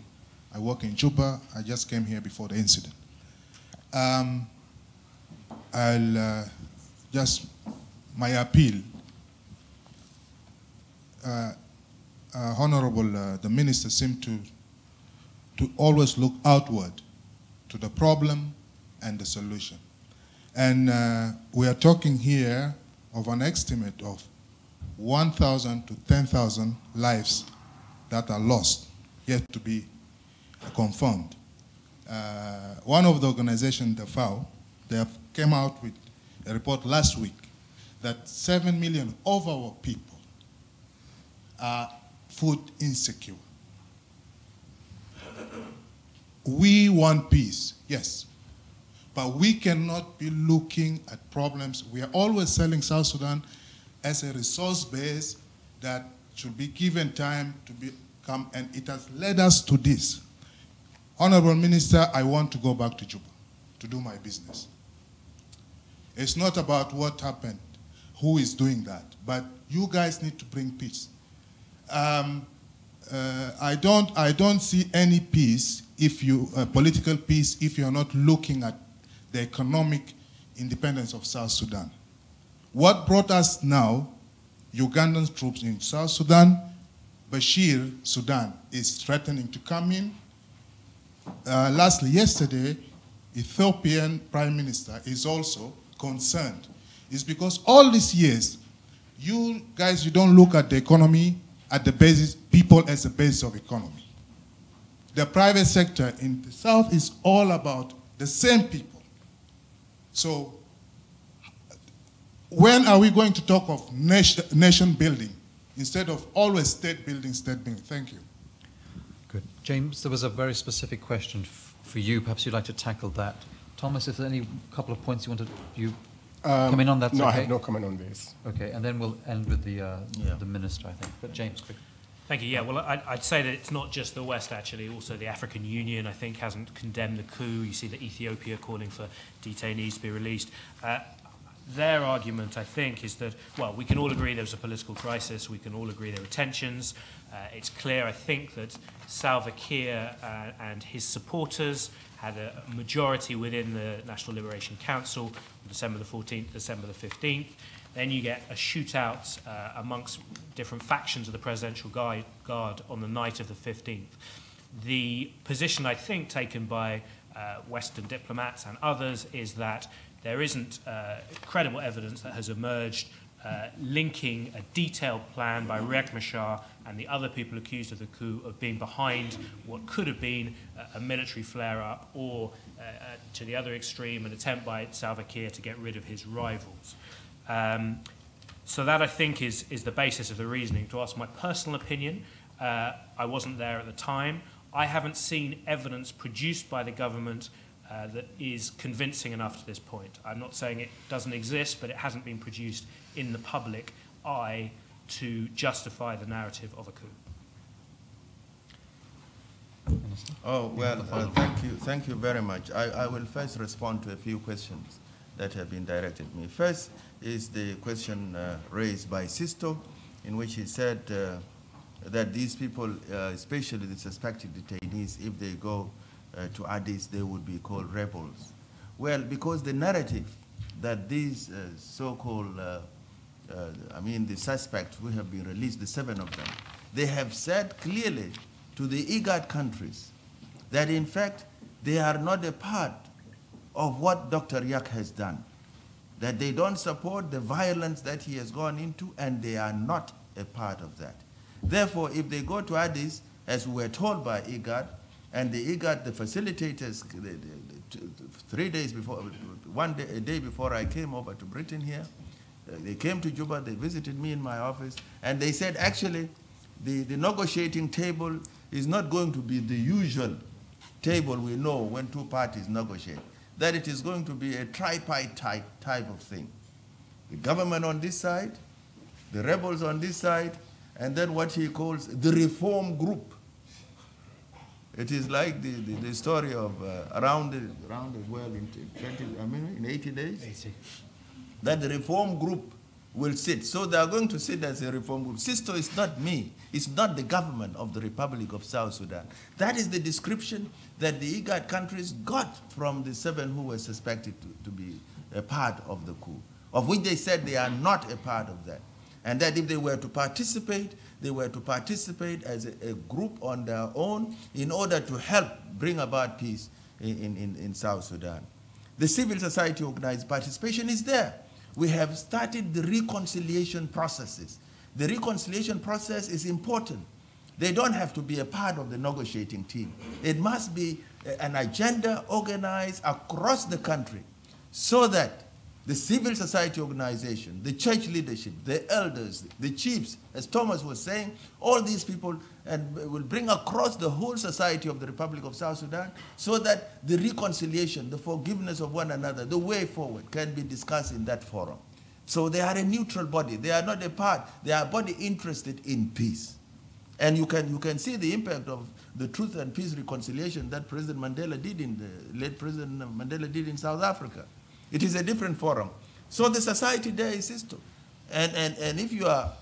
I work in Juba. I just came here before the incident. Um, I'll uh, just, my appeal, uh, uh, Honorable, uh, the minister seemed to, to always look outward to the problem and the solution. And uh, we are talking here of an estimate of 1,000 to 10,000 lives that are lost, yet to be confirmed. Uh, one of the organizations, the FAO, they have came out with a report last week that 7 million of our people are food insecure. We want peace, yes, but we cannot be looking at problems. We are always selling South Sudan as a resource base that should be given time to become, and it has led us to this. Honorable Minister, I want to go back to Juba to do my business. It's not about what happened, who is doing that, but you guys need to bring peace. Um, uh, I don't, I don't see any peace if you, uh, political peace, if you're not looking at the economic independence of South Sudan. What brought us now, Ugandan troops in South Sudan, Bashir, Sudan, is threatening to come in. Uh, lastly, yesterday, Ethiopian Prime Minister is also concerned. It's because all these years, you guys, you don't look at the economy at the basis, people as the basis of economy. The private sector in the South is all about the same people. So when are we going to talk of nation, nation building instead of always state building, state building? Thank you. Good. James, there was a very specific question f- for you. Perhaps you'd like to tackle that. Thomas, if there's any couple of points you wanted you Um, come in on, that. no, I have no comment on this. Okay, and then we'll end with the uh, Yeah. the minister, I think. But James, quick. Thank you. Yeah, well, I'd, I'd say that it's not just the West, actually. Also, the African Union, I think, hasn't condemned the coup. You see that Ethiopia calling for detainees to be released. Uh, their argument, I think, is that, well, we can all agree there was a political crisis. We can all agree there were tensions. Uh, it's clear, I think, that Salva Kiir uh, and his supporters had a majority within the National Liberation Council on December the 14th, December the 15th. Then you get a shootout uh, amongst different factions of the Presidential Guard, on the night of the 15th. The position, I think, taken by uh, Western diplomats and others is that there isn't uh, credible evidence that has emerged uh, linking a detailed plan by Riek Machar and the other people accused of the coup of being behind what could have been a, a military flare-up or, uh, uh, to the other extreme, an attempt by Salva Kiir to get rid of his rivals. Um, so that, I think, is, is the basis of the reasoning. To ask my personal opinion, uh, I wasn't there at the time. I haven't seen evidence produced by the government uh, that is convincing enough to this point. I'm not saying it doesn't exist, but it hasn't been produced in the public eye to justify the narrative of a coup. Oh, well, uh, thank you, thank you very much. I, I will first respond to a few questions that have been directed me. First is the question uh, raised by Sisto, in which he said uh, that these people, uh, especially the suspected detainees, if they go uh, to Addis, they would be called rebels. Well, because the narrative that these uh, so-called, uh, uh, I mean, the suspects who have been released, the seven of them, they have said clearly to the IGAD countries that in fact they are not a part of what Dr. Riek has done, that they don't support the violence that he has gone into, and they are not a part of that. Therefore, if they go to Addis, as we were told by IGAD, and the IGAD, the facilitators, the, the, the, three days before, one day, a day before I came over to Britain here, uh, they came to Juba, they visited me in my office, and they said, actually, the, the negotiating table is not going to be the usual table we know when two parties negotiate, that it is going to be a tripartite type of thing. The government on this side, the rebels on this side, and then what he calls the reform group. It is like the, the, the story of uh, around, the, around the world in 20, I mean, in 80 days. 80. That the reform group will sit. So they are going to sit as a reform group. Sisto is not me. It's not the government of the Republic of South Sudan. That is the description that the IGAD countries got from the seven who were suspected to, to be a part of the coup, of which they said they are not a part of that. And that if they were to participate, they were to participate as a, a group on their own in order to help bring about peace in, in, in South Sudan. The civil society organized participation is there. We have started the reconciliation processes. The reconciliation process is important. They don't have to be a part of the negotiating team. It must be an agenda organized across the country so that the civil society organization, the church leadership, the elders, the chiefs, as Thomas was saying, all these people and will bring across the whole society of the Republic of South Sudan so that the reconciliation, the forgiveness of one another, the way forward can be discussed in that forum. So they are a neutral body. They are not a part. They are a body interested in peace. And you can, you can see the impact of the truth and peace reconciliation that President Mandela did in the late President Mandela did in South Africa. It is a different forum. So the society there is system. And, and, and if you are,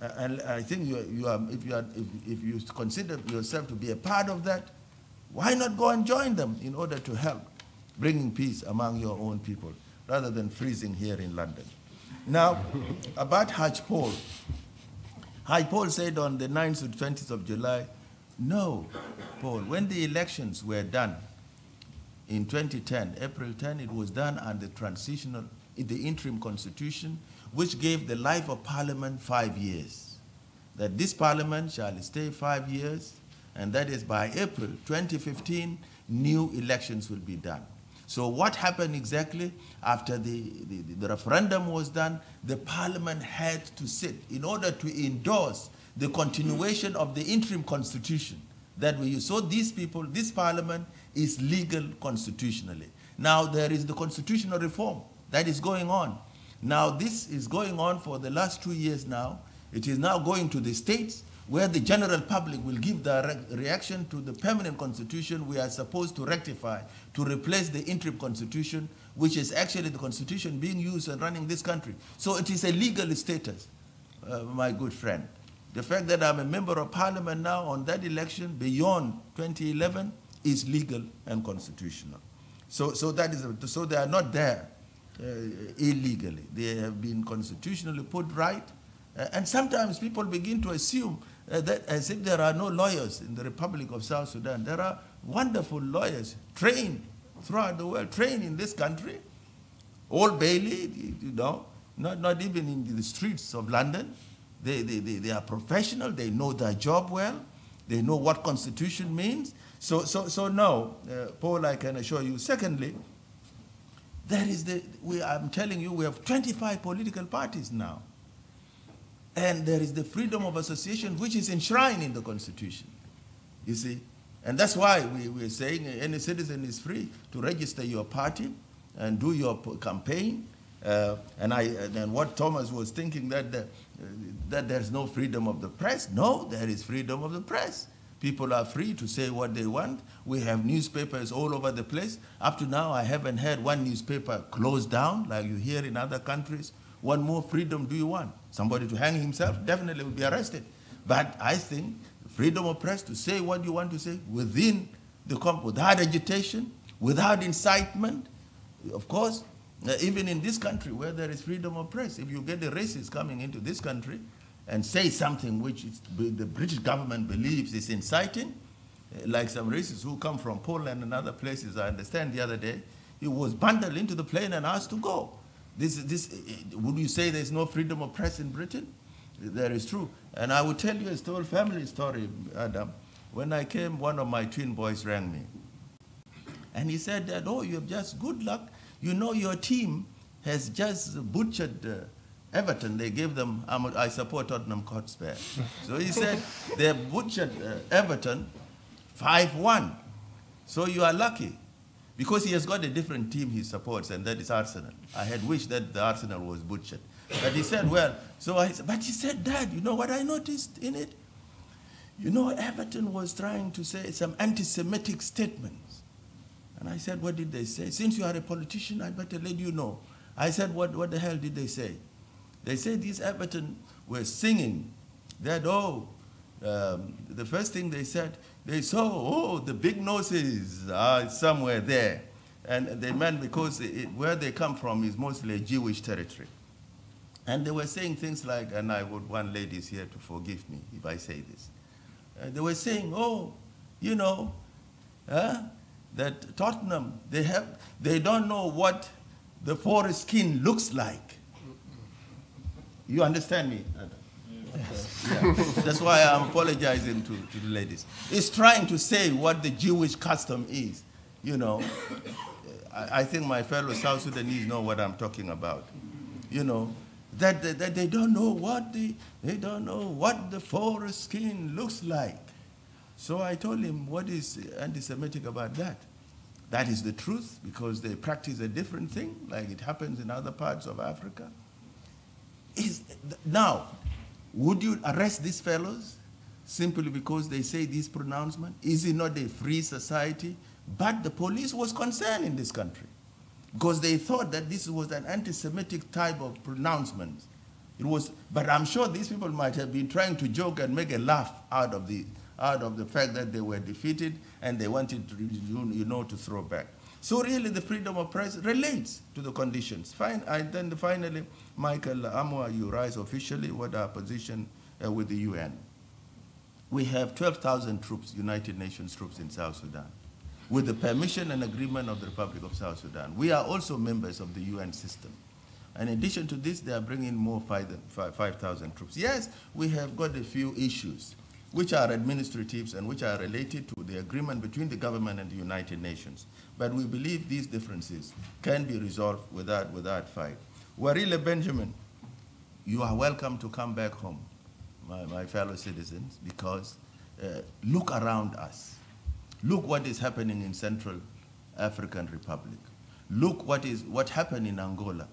uh, and I think you, you are, if you, are, if, if you consider yourself to be a part of that, why not go and join them in order to help bringing peace among your own people rather than freezing here in London? Now, about Hajj Paul. Hajj Paul said on the 9th to 20th of July, no, Paul, when the elections were done, in 2010, April 10, it was done under transitional, the interim constitution, which gave the life of parliament five years. That this parliament shall stay five years, and that is by April 2015, new elections will be done. So what happened exactly after the, the, the referendum was done, the parliament had to sit in order to endorse the continuation of the interim constitution that we use. So these people, this parliament is legal constitutionally. Now there is the constitutional reform that is going on. Now this is going on for the last two years now. It is now going to the states where the general public will give their re reaction to the permanent constitution we are supposed to rectify to replace the interim constitution, which is actually the constitution being used and running this country. So it is a legal status, uh, my good friend. The fact that I'm a member of parliament now on that election beyond 2011 is legal and constitutional. So, so, that is, so they are not there uh, illegally. They have been constitutionally put right. Uh, and sometimes people begin to assume uh, that as if there are no lawyers in the Republic of South Sudan. There are wonderful lawyers trained throughout the world, trained in this country. Old Bailey, you know, not, not even in the streets of London. They, they, they, they are professional, they know their job well, they know what constitution means. So, so, so no, uh, Paul, I can assure you. Secondly, there is the, we, I'm telling you, we have 25 political parties now. And there is the freedom of association, which is enshrined in the Constitution. You see? And that's why we, we're saying any citizen is free to register your party and do your campaign. Uh, and, I, and what Thomas was thinking that, the, that there's no freedom of the press. No, there is freedom of the press. People are free to say what they want. We have newspapers all over the place. Up to now, I haven't heard one newspaper closed down like you hear in other countries. What more freedom do you want? Somebody to hang himself definitely will be arrested. But I think freedom of press to say what you want to say within the comp without agitation, without incitement. Of course, even in this country where there is freedom of press, if you get the racists coming into this country and say something which the British government believes is inciting, uh, like some racists who come from Poland and other places, I understand the other day, he was bundled into the plane and asked to go. This, this, uh, would you say there's no freedom of press in Britain? That is true. And I will tell you a story, family story, Adam. When I came, one of my twin boys rang me. And he said that, oh, you have just good luck. You know your team has just butchered uh, Everton. They gave them, i support Tottenham Hotspur. so he said they butchered uh, Everton 5-1. So you are lucky. Because he has got a different team he supports, and that is Arsenal. I had wished that the Arsenal was butchered. But he said, well, so I but he said, Dad, you know what I noticed in it? You know, Everton was trying to say some anti-Semitic statements. And I said, what did they say? Since you are a politician, I better let you know. I said, what, what the hell did they say? They said these Everton were singing that, oh, um, the first thing they said, they saw, oh, the big noses are somewhere there. And they meant because it, where they come from is mostly a Jewish territory. And they were saying things like, and I would want ladies here to forgive me if I say this. Uh, they were saying, oh, you know, uh, that Tottenham, they, have, they don't know what the forest skin looks like. You understand me? Yeah. That's why I'm apologizing to, to the ladies. It's trying to say what the Jewish custom is. You know, I, I think my fellow South Sudanese know what I'm talking about. You know, that, that, that they don't know what the, they don't know what the forest skin looks like. So I told him, what is anti-Semitic about that? That is the truth because they practice a different thing, like it happens in other parts of Africa. Is, now, would you arrest these fellows simply because they say this pronouncement? Is it not a free society? But the police was concerned in this country because they thought that this was an anti-Semitic type of pronouncement. It was, but I'm sure these people might have been trying to joke and make a laugh out of the out of the fact that they were defeated and they wanted to, you know, to throw back. So really the freedom of press relates to the conditions. Fine, and then finally, Michael Amwa, you rise officially. What our position uh, with the UN? We have 12,000 troops, United Nations troops in South Sudan, with the permission and agreement of the Republic of South Sudan. We are also members of the UN system. In addition to this, they are bringing more 5,000 troops. Yes, we have got a few issues which are administrative and which are related to the agreement between the government and the United Nations. But we believe these differences can be resolved without, without fight. Warile Benjamin, you are welcome to come back home, my, my fellow citizens, because uh, look around us. Look what is happening in Central African Republic. Look what is what happened in Angola.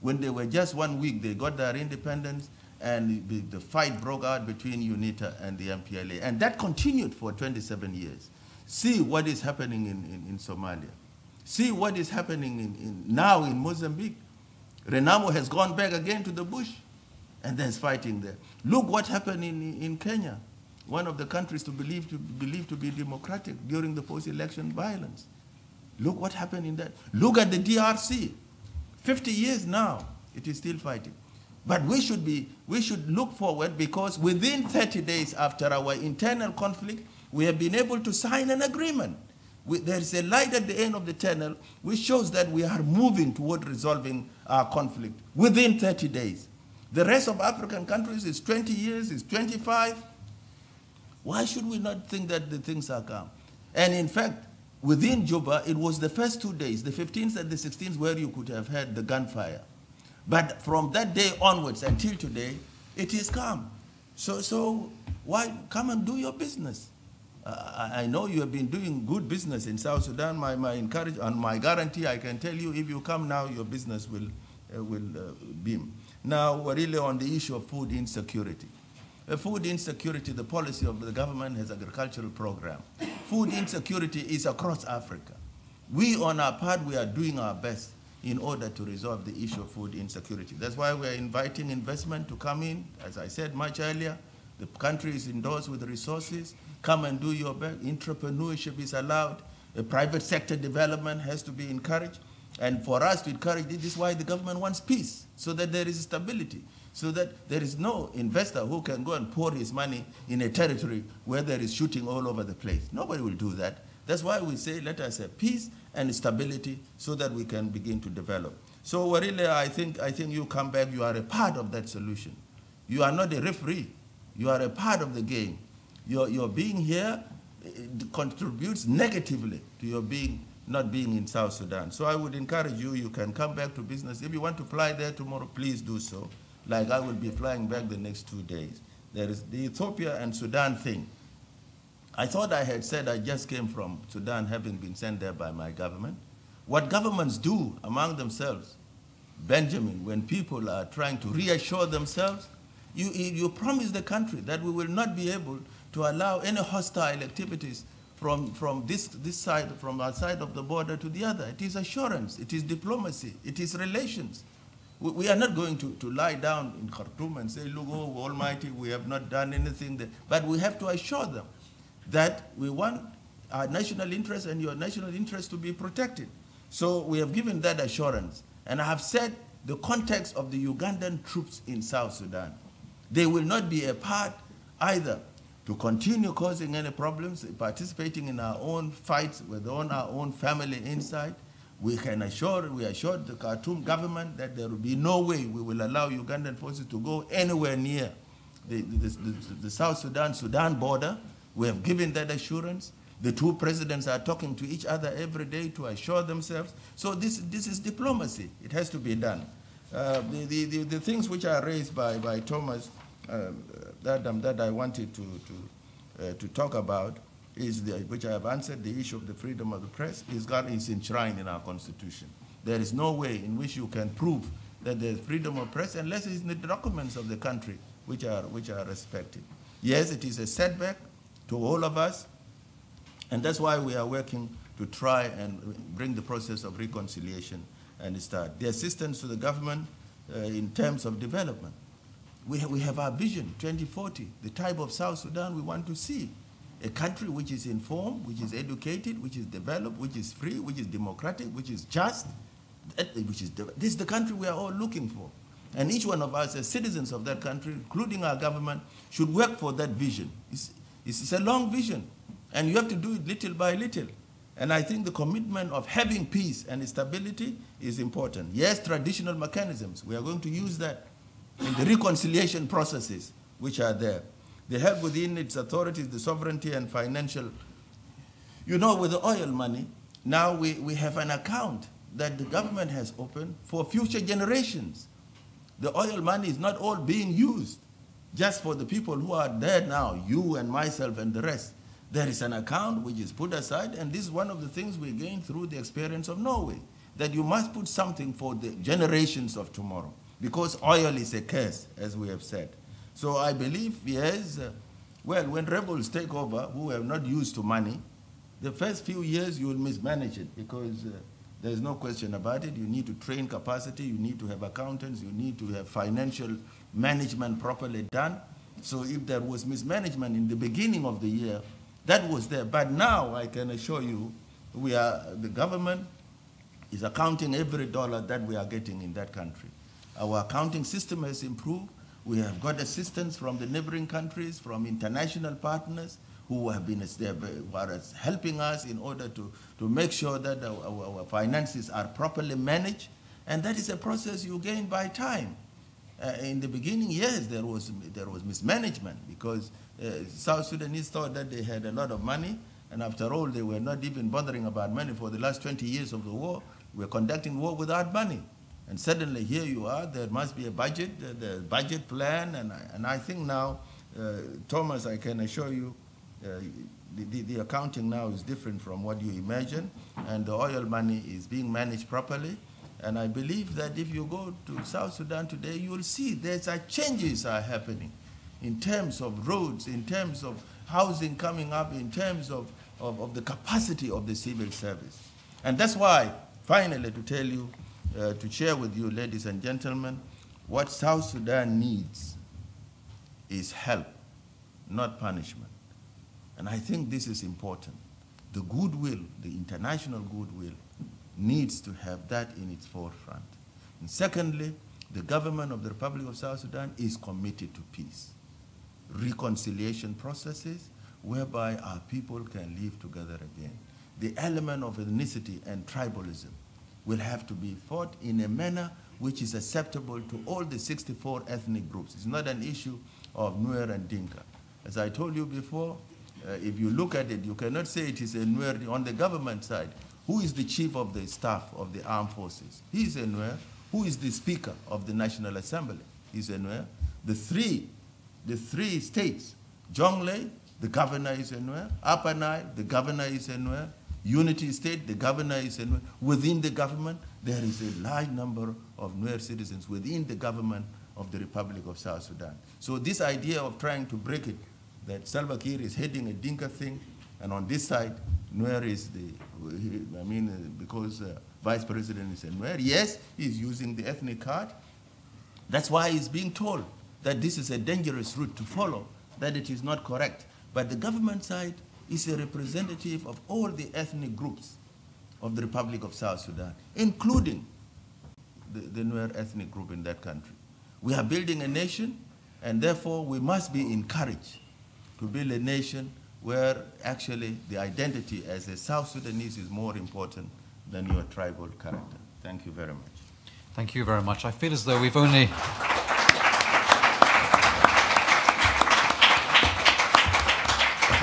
When they were just one week, they got their independence, and the, the, fight broke out between UNITA and the MPLA. And that continued for 27 years. See what is happening in, in, in Somalia. See what is happening in, in, now in Mozambique. Renamo has gone back again to the bush and there's fighting there. Look what happened in, in Kenya, one of the countries to believe to, believe to be democratic during the post-election violence. Look what happened in that. Look at the DRC. 50 years now, it is still fighting. But we should, be, we should look forward because within 30 days after our internal conflict, we have been able to sign an agreement. We, there is a light at the end of the tunnel which shows that we are moving toward resolving our conflict within 30 days. The rest of African countries is 20 years, is 25. Why should we not think that the things are calm? And in fact, within Juba, it was the first two days, the 15th and the 16th, where you could have had the gunfire. But from that day onwards until today, it is calm. So, so why come and do your business? Uh, I know you have been doing good business in South Sudan. My, my encourage and my guarantee, I can tell you, if you come now, your business will, uh, will uh, beam. Now, we're really on the issue of food insecurity. uh, food insecurity, the policy of the government has agricultural program. Food insecurity is across Africa. We, on our part, we are doing our best in order to resolve the issue of food insecurity. That's why we are inviting investment to come in. As I said much earlier, the country is endorsed with resources. Come and do your best. Entrepreneurship is allowed. The private sector development has to be encouraged. And for us to encourage this is why the government wants peace, so that there is stability, so that there is no investor who can go and pour his money in a territory where there is shooting all over the place. Nobody will do that. That's why we say let us have peace and stability so that we can begin to develop. So Warile, I think, I think you come back, you are a part of that solution. You are not a referee. You are a part of the game. Your, your being here contributes negatively to your being not being in South Sudan. So I would encourage you, you can come back to business. If you want to fly there tomorrow, please do so. Like I will be flying back the next two days. There is the Ethiopia and Sudan thing. I thought I had said I just came from Sudan having been sent there by my government. What governments do among themselves, Benjamin, when people are trying to reassure themselves, you, you promise the country that we will not be able to allow any hostile activities from, from this, this side, from our side of the border to the other. It is assurance, it is diplomacy, it is relations. We, we are not going to, to lie down in Khartoum and say, look, oh, Almighty, we have not done anything. There. But we have to assure them that we want our national interest and your national interest to be protected. So we have given that assurance. And I have said the context of the Ugandan troops in South Sudan. They will not be a part either to continue causing any problems, participating in our own fights within our own family inside. We can assure, we assured the Khartoum government that there will be no way we will allow Ugandan forces to go anywhere near the, the, the, the South Sudan-Sudan border. We have given that assurance. The two presidents are talking to each other every day to assure themselves. So this, this is diplomacy. It has to be done. Uh, the, the, the, things which are raised by, by Thomas um, that, um, that I wanted to, to, uh, to talk about is the, which I have answered, the issue of the freedom of the press is, God, is enshrined in our constitution. There is no way in which you can prove that there's freedom of press unless it's in the documents of the country which are, which are respected. Yes, it is a setback to all of us, and that's why we are working to try and bring the process of reconciliation and start. The assistance to the government uh, in terms of development we have, we have our vision, 2040, the type of South Sudan we want to see. A country which is informed, which is educated, which is developed, which is free, which is democratic, which is just, which is, this is the country we are all looking for. And each one of us as citizens of that country, including our government, should work for that vision. It's, it's a long vision, and you have to do it little by little. And I think the commitment of having peace and stability is important. Yes, traditional mechanisms, we are going to use that in the reconciliation processes which are there. They have within its authorities the sovereignty and financial. You know, with the oil money, now we, we have an account that the government has opened for future generations. The oil money is not all being used just for the people who are there now, you and myself and the rest. There is an account which is put aside, and this is one of the things we gain through the experience of Norway, that you must put something for the generations of tomorrow because oil is a curse, as we have said. So I believe, yes, uh, well, when rebels take over who are not used to money, the first few years you will mismanage it because uh, there's no question about it. You need to train capacity, you need to have accountants, you need to have financial management properly done. So if there was mismanagement in the beginning of the year, that was there. But now I can assure you, we are, the government is accounting every dollar that we are getting in that country. Our accounting system has improved. We have got assistance from the neighboring countries, from international partners who have been who are helping us in order to, to make sure that our, our, finances are properly managed. And that is a process you gain by time. Uh, in the beginning, yes, there was, there was mismanagement because uh, South Sudanese thought that they had a lot of money, and after all, they were not even bothering about money for the last 20 years of the war. We were conducting war without money. And suddenly here you are, there must be a budget, the budget plan, and I, and I think now, uh, Thomas, I can assure you, uh, the, the, the, accounting now is different from what you imagine, and the oil money is being managed properly. And I believe that if you go to South Sudan today, you will see there's a changes are happening. in terms of roads, in terms of housing coming up, in terms of, of, of the capacity of the civil service. And that's why, finally, to tell you, uh, to share with you, ladies and gentlemen, what South Sudan needs is help, not punishment. And I think this is important. The goodwill, the international goodwill, needs to have that in its forefront. And secondly, the government of the Republic of South Sudan is committed to peace, reconciliation processes whereby our people can live together again. The element of ethnicity and tribalism will have to be fought in a manner which is acceptable to all the 64 ethnic groups. It's not an issue of Nuer and Dinka. As I told you before, uh, if you look at it, you cannot say it is a Nuer on the government side. Who is the chief of the staff of the armed forces? He is a Nuer. Who is the speaker of the National Assembly? He's a Nuer. The three, the three states, Jonglei, the governor is a Nuer. Nile, the governor is a Nuer. Unity State, the governor is Within the government, there is a large number of Nuer citizens within the government of the Republic of South Sudan. So this idea of trying to break it, that Salva Kiir is heading a Dinka thing, and on this side, Nuer is the, I mean, uh, because uh, Vice President is a Nuer, yes, he's using the ethnic card. That's why he's being told that this is a dangerous route to follow, that it is not correct. But the government side is a representative of all the ethnic groups of the Republic of South Sudan, including the, the Nuer ethnic group in that country. We are building a nation, and therefore we must be encouraged to build a nation where actually the identity as a South Sudanese is more important than your tribal character. Thank you very much. Thank you very much. I feel as though we've only.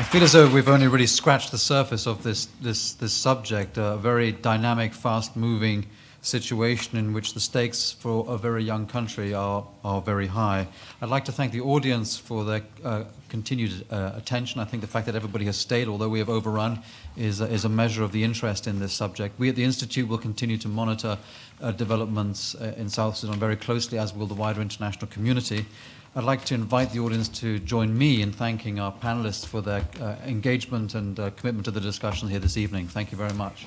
I feel as though we've only really scratched the surface of this, this, this subject, a very dynamic, fast moving situation in which the stakes for a very young country are, are very high. I'd like to thank the audience for their uh, continued uh, attention. I think the fact that everybody has stayed, although we have overrun, is, uh, is a measure of the interest in this subject. We at the Institute will continue to monitor uh, developments uh, in South Sudan very closely, as will the wider international community. I'd like to invite the audience to join me in thanking our panelists for their uh, engagement and commitment to the discussion here this evening. Thank you very much.